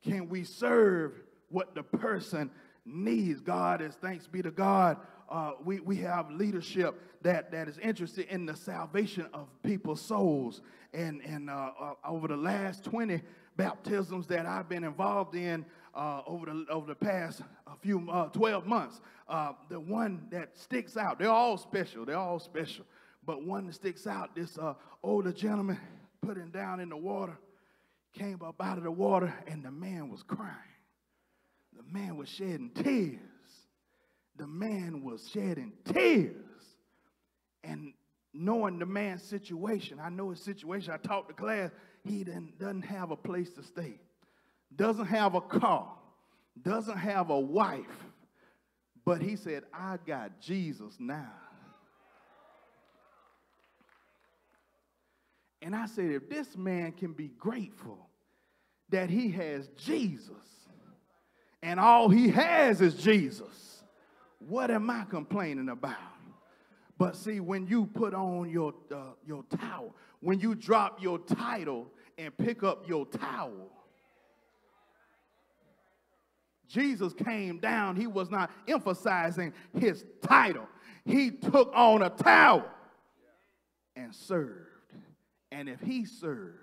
Can we serve what the person needs? God is thanks be to God. Uh, we, we have leadership that, that is interested in the salvation of people's souls. And, and uh, uh, over the last 20 baptisms that I've been involved in uh, over, the, over the past a few uh, 12 months, uh, the one that sticks out, they're all special, they're all special. But one that sticks out, this older gentleman, put him down in the water, came up out of the water, and the man was crying. The man was shedding tears. The man was shedding tears. And knowing the man's situation, I know his situation. I talked to class, he doesn't have a place to stay, doesn't have a car, doesn't have a wife. But he said, I got Jesus now. And I said, if this man can be grateful that he has Jesus and all he has is Jesus, what am I complaining about? But see, when you put on your, uh, your towel, when you drop your title and pick up your towel, Jesus came down. He was not emphasizing his title. He took on a towel and served. And if he served,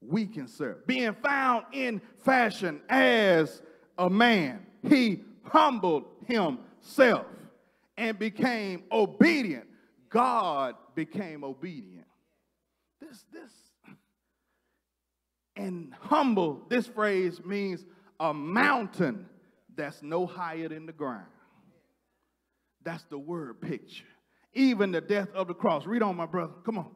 we can serve. Being found in fashion as a man, he humbled himself and became obedient. God became obedient. This, this, and humble, this phrase means a mountain that's no higher than the ground. That's the word picture. Even the death of the cross. Read on, my brother. Come on.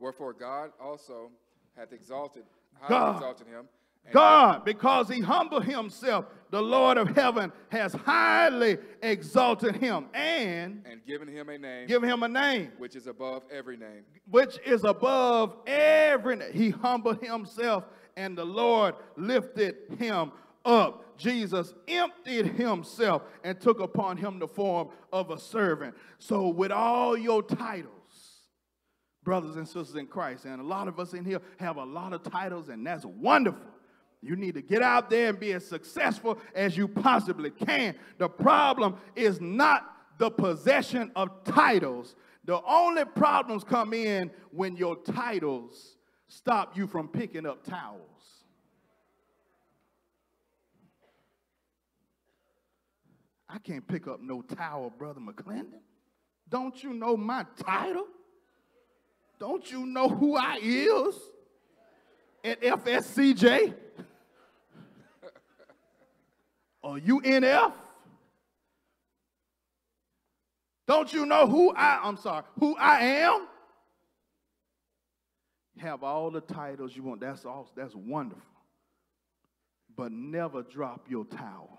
Wherefore God also hath exalted, God. exalted him. God, because he humbled himself, the Lord of heaven has highly exalted him and, and given him a name, given him a name, which is above every name, which is above every name. He humbled himself, and the Lord lifted him up. Jesus emptied himself and took upon him the form of a servant. So, with all your titles, brothers and sisters in Christ. And a lot of us in here have a lot of titles, and that's wonderful. You need to get out there and be as successful as you possibly can. The problem is not the possession of titles. The only problems come in when your titles stop you from picking up towels. I can't pick up no towel, Brother McClendon. Don't you know my title? Don't you know who I is at FSCJ? UNF? Don't you know who I I'm sorry, who I am? Have all the titles you want. That's all that's wonderful. But never drop your towel.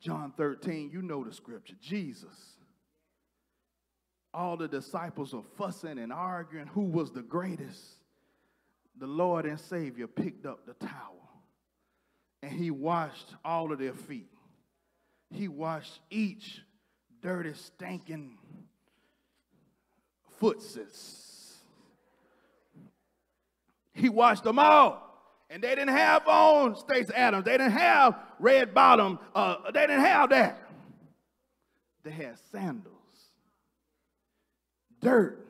John 13, you know the scripture. Jesus all the disciples were fussing and arguing who was the greatest, the Lord and Savior picked up the towel and he washed all of their feet. He washed each dirty, stinking footses. He washed them all. And they didn't have on Stacy Adams. They didn't have red bottom. Uh, they didn't have that. They had sandals, dirt.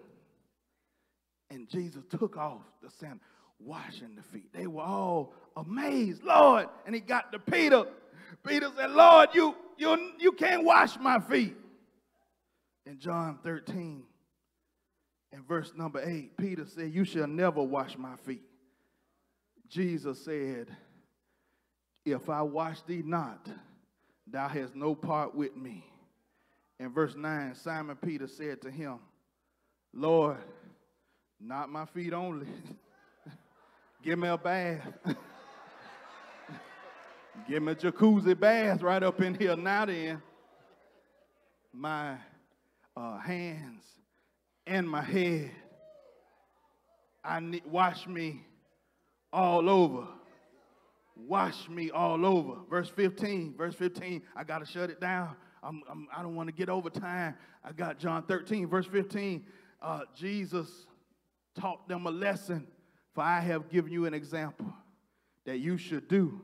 And Jesus took off the sandals, washing the feet. They were all amazed, Lord. And he got to Peter. Peter said, Lord, you, you, you can't wash my feet. In John 13, in verse number 8, Peter said, You shall never wash my feet. Jesus said, If I wash thee not, thou hast no part with me. In verse 9, Simon Peter said to him, Lord, not my feet only. Give me a bath. Give me a jacuzzi bath right up in here now then. My uh, hands and my head. I need wash me all over. Wash me all over. Verse 15. Verse 15. I got to shut it down. I'm, I'm, I do not want to get over time. I got John 13, verse 15. Uh, Jesus taught them a lesson, for I have given you an example that you should do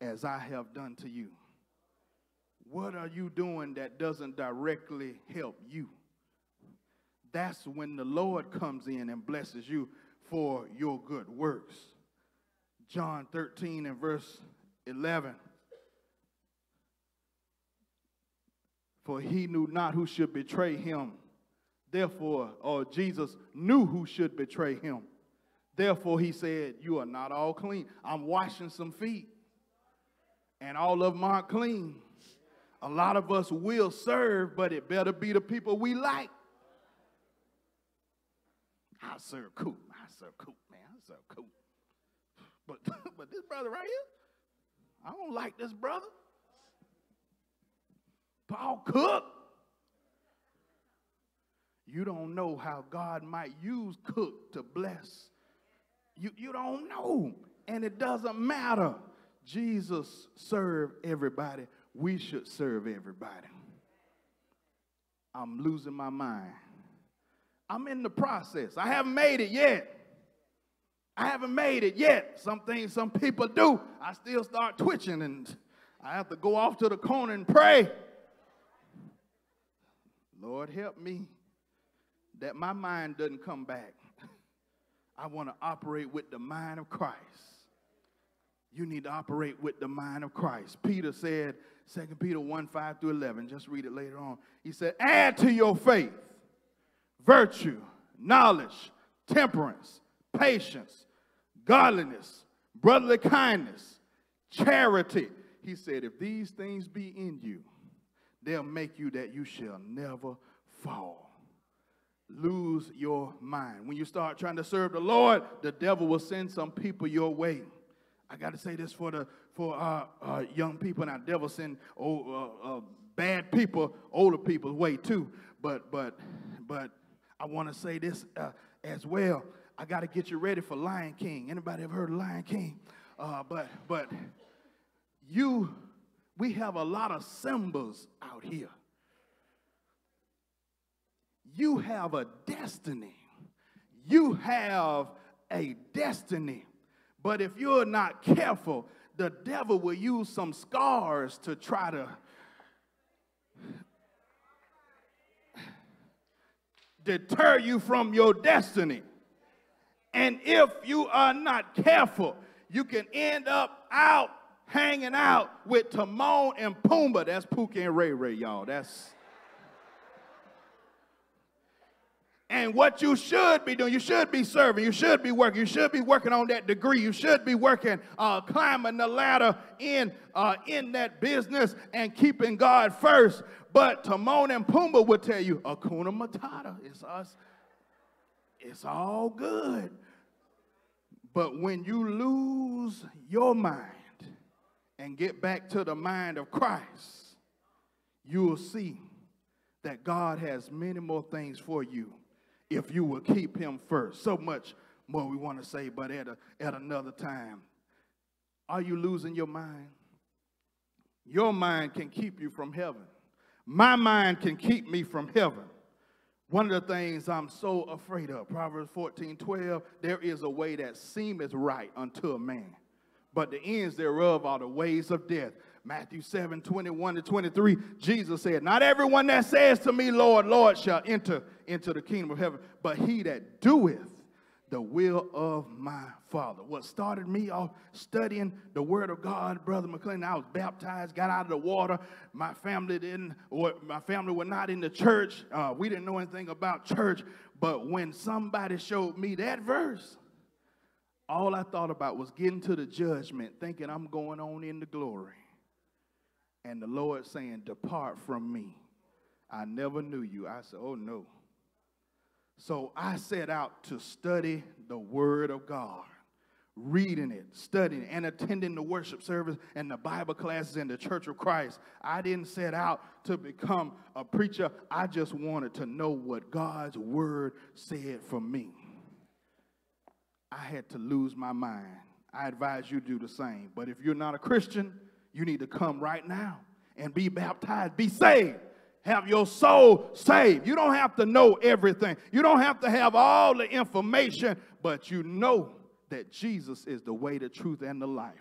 as I have done to you. What are you doing that doesn't directly help you? That's when the Lord comes in and blesses you for your good works. John 13 and verse 11. For he knew not who should betray him. Therefore, or Jesus knew who should betray him. Therefore, he said, You are not all clean. I'm washing some feet and all of them aren't clean. A lot of us will serve, but it better be the people we like. I serve cool. I serve cool, man. I serve cool. But but this brother right here, I don't like this brother. Paul Cook. You don't know how God might use Cook to bless. You, you don't know. And it doesn't matter. Jesus served everybody. We should serve everybody. I'm losing my mind. I'm in the process. I haven't made it yet. I haven't made it yet. Some things some people do, I still start twitching and I have to go off to the corner and pray. Lord, help me that my mind doesn't come back. I want to operate with the mind of Christ you need to operate with the mind of Christ. Peter said, 2 Peter 1 5 through 11, just read it later on. He said, Add to your faith virtue, knowledge, temperance, patience, godliness, brotherly kindness, charity. He said, If these things be in you, they'll make you that you shall never fall. Lose your mind. When you start trying to serve the Lord, the devil will send some people your way I got to say this for the for our, our young people and our devil send old, uh, uh, bad people, older people's way too. But but but I want to say this uh, as well. I got to get you ready for Lion King. Anybody ever heard of Lion King? Uh, but but you, we have a lot of Simbas out here. You have a destiny. You have a destiny. But if you're not careful, the devil will use some scars to try to deter you from your destiny. And if you are not careful, you can end up out hanging out with Timon and Pumbaa. That's Pookie and Ray Ray, y'all. That's And what you should be doing, you should be serving, you should be working, you should be working on that degree, you should be working, uh, climbing the ladder in, uh, in that business and keeping God first. But Timon and Pumbaa would tell you, Hakuna Matata, it's us, it's all good. But when you lose your mind and get back to the mind of Christ, you will see that God has many more things for you if you will keep him first. So much more we want to say, but at, a, at another time. Are you losing your mind? Your mind can keep you from heaven. My mind can keep me from heaven. One of the things I'm so afraid of, Proverbs 14 12, there is a way that seemeth right unto a man, but the ends thereof are the ways of death. Matthew 7 21 to 23, Jesus said, Not everyone that says to me, Lord, Lord, shall enter into the kingdom of heaven, but he that doeth the will of my Father. What started me off studying the Word of God, Brother McLean, I was baptized, got out of the water. My family didn't, or my family were not in the church. Uh, we didn't know anything about church. But when somebody showed me that verse, all I thought about was getting to the judgment, thinking I'm going on in the glory. And the Lord saying, Depart from me. I never knew you. I said, Oh no. So I set out to study the Word of God, reading it, studying, and attending the worship service and the Bible classes in the Church of Christ. I didn't set out to become a preacher, I just wanted to know what God's Word said for me. I had to lose my mind. I advise you do the same. But if you're not a Christian, you need to come right now and be baptized, be saved have your soul saved. You don't have to know everything. You don't have to have all the information, but you know that Jesus is the way, the truth, and the life.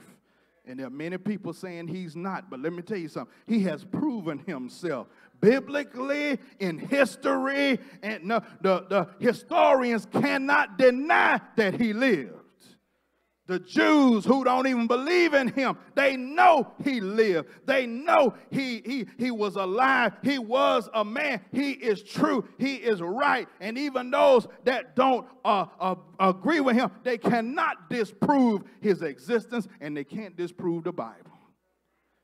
And there are many people saying he's not, but let me tell you something. He has proven himself biblically in history, and the, the, the historians cannot deny that he lived. The Jews who don't even believe in him, they know he lived. They know he, he, he was alive. He was a man. He is true. He is right. And even those that don't uh, uh, agree with him, they cannot disprove his existence and they can't disprove the Bible.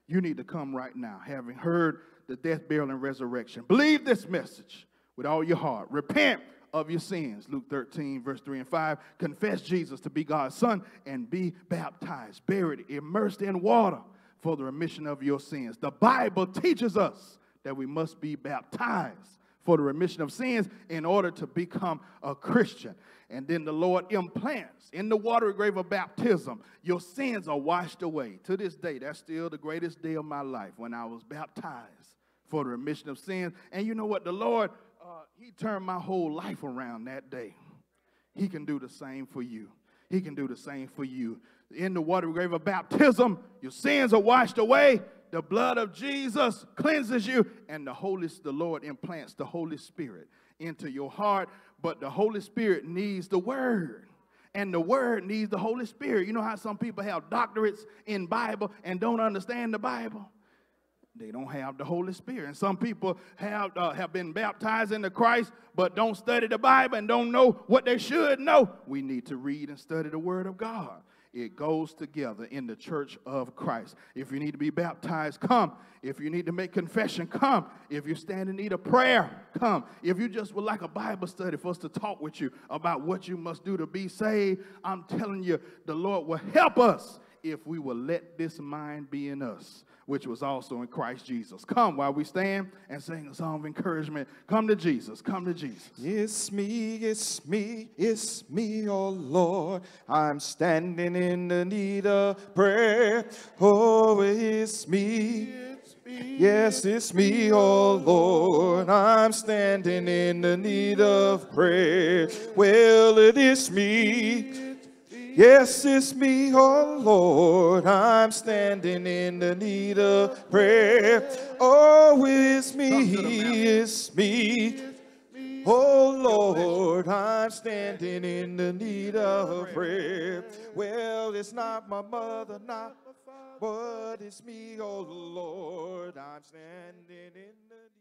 You need to come right now, having heard the death, burial, and resurrection. Believe this message with all your heart. Repent of your sins. Luke 13, verse 3 and 5. Confess Jesus to be God's Son and be baptized, buried, immersed in water for the remission of your sins. The Bible teaches us that we must be baptized for the remission of sins in order to become a Christian. And then the Lord implants in the watery grave of baptism, your sins are washed away. To this day, that's still the greatest day of my life when I was baptized for the remission of sins. And you know what? The Lord uh, he turned my whole life around that day. He can do the same for you. He can do the same for you. In the water grave of baptism, your sins are washed away. The blood of Jesus cleanses you, and the Holy, the Lord implants the Holy Spirit into your heart. But the Holy Spirit needs the Word and the word needs the holy spirit you know how some people have doctorates in bible and don't understand the bible they don't have the Holy Spirit. And some people have, uh, have been baptized into Christ, but don't study the Bible and don't know what they should know. We need to read and study the Word of God. It goes together in the church of Christ. If you need to be baptized, come. If you need to make confession, come. If you stand in need of prayer, come. If you just would like a Bible study for us to talk with you about what you must do to be saved, I'm telling you, the Lord will help us if we will let this mind be in us which was also in Christ Jesus. Come while we stand and sing a song of encouragement. Come to Jesus. Come to Jesus. It's me, it's me, it's me, oh Lord. I'm standing in the need of prayer. Oh, it's me. Yes, it's me, oh, oh Lord. I'm standing in the need of prayer. Well, it is me. Yes, it's me, oh Lord. I'm standing in the need of prayer. Oh, it's me, it's me. Oh Lord, I'm standing in the need of prayer. Well, it's not my mother, not my father, but it's me, oh Lord. I'm standing in the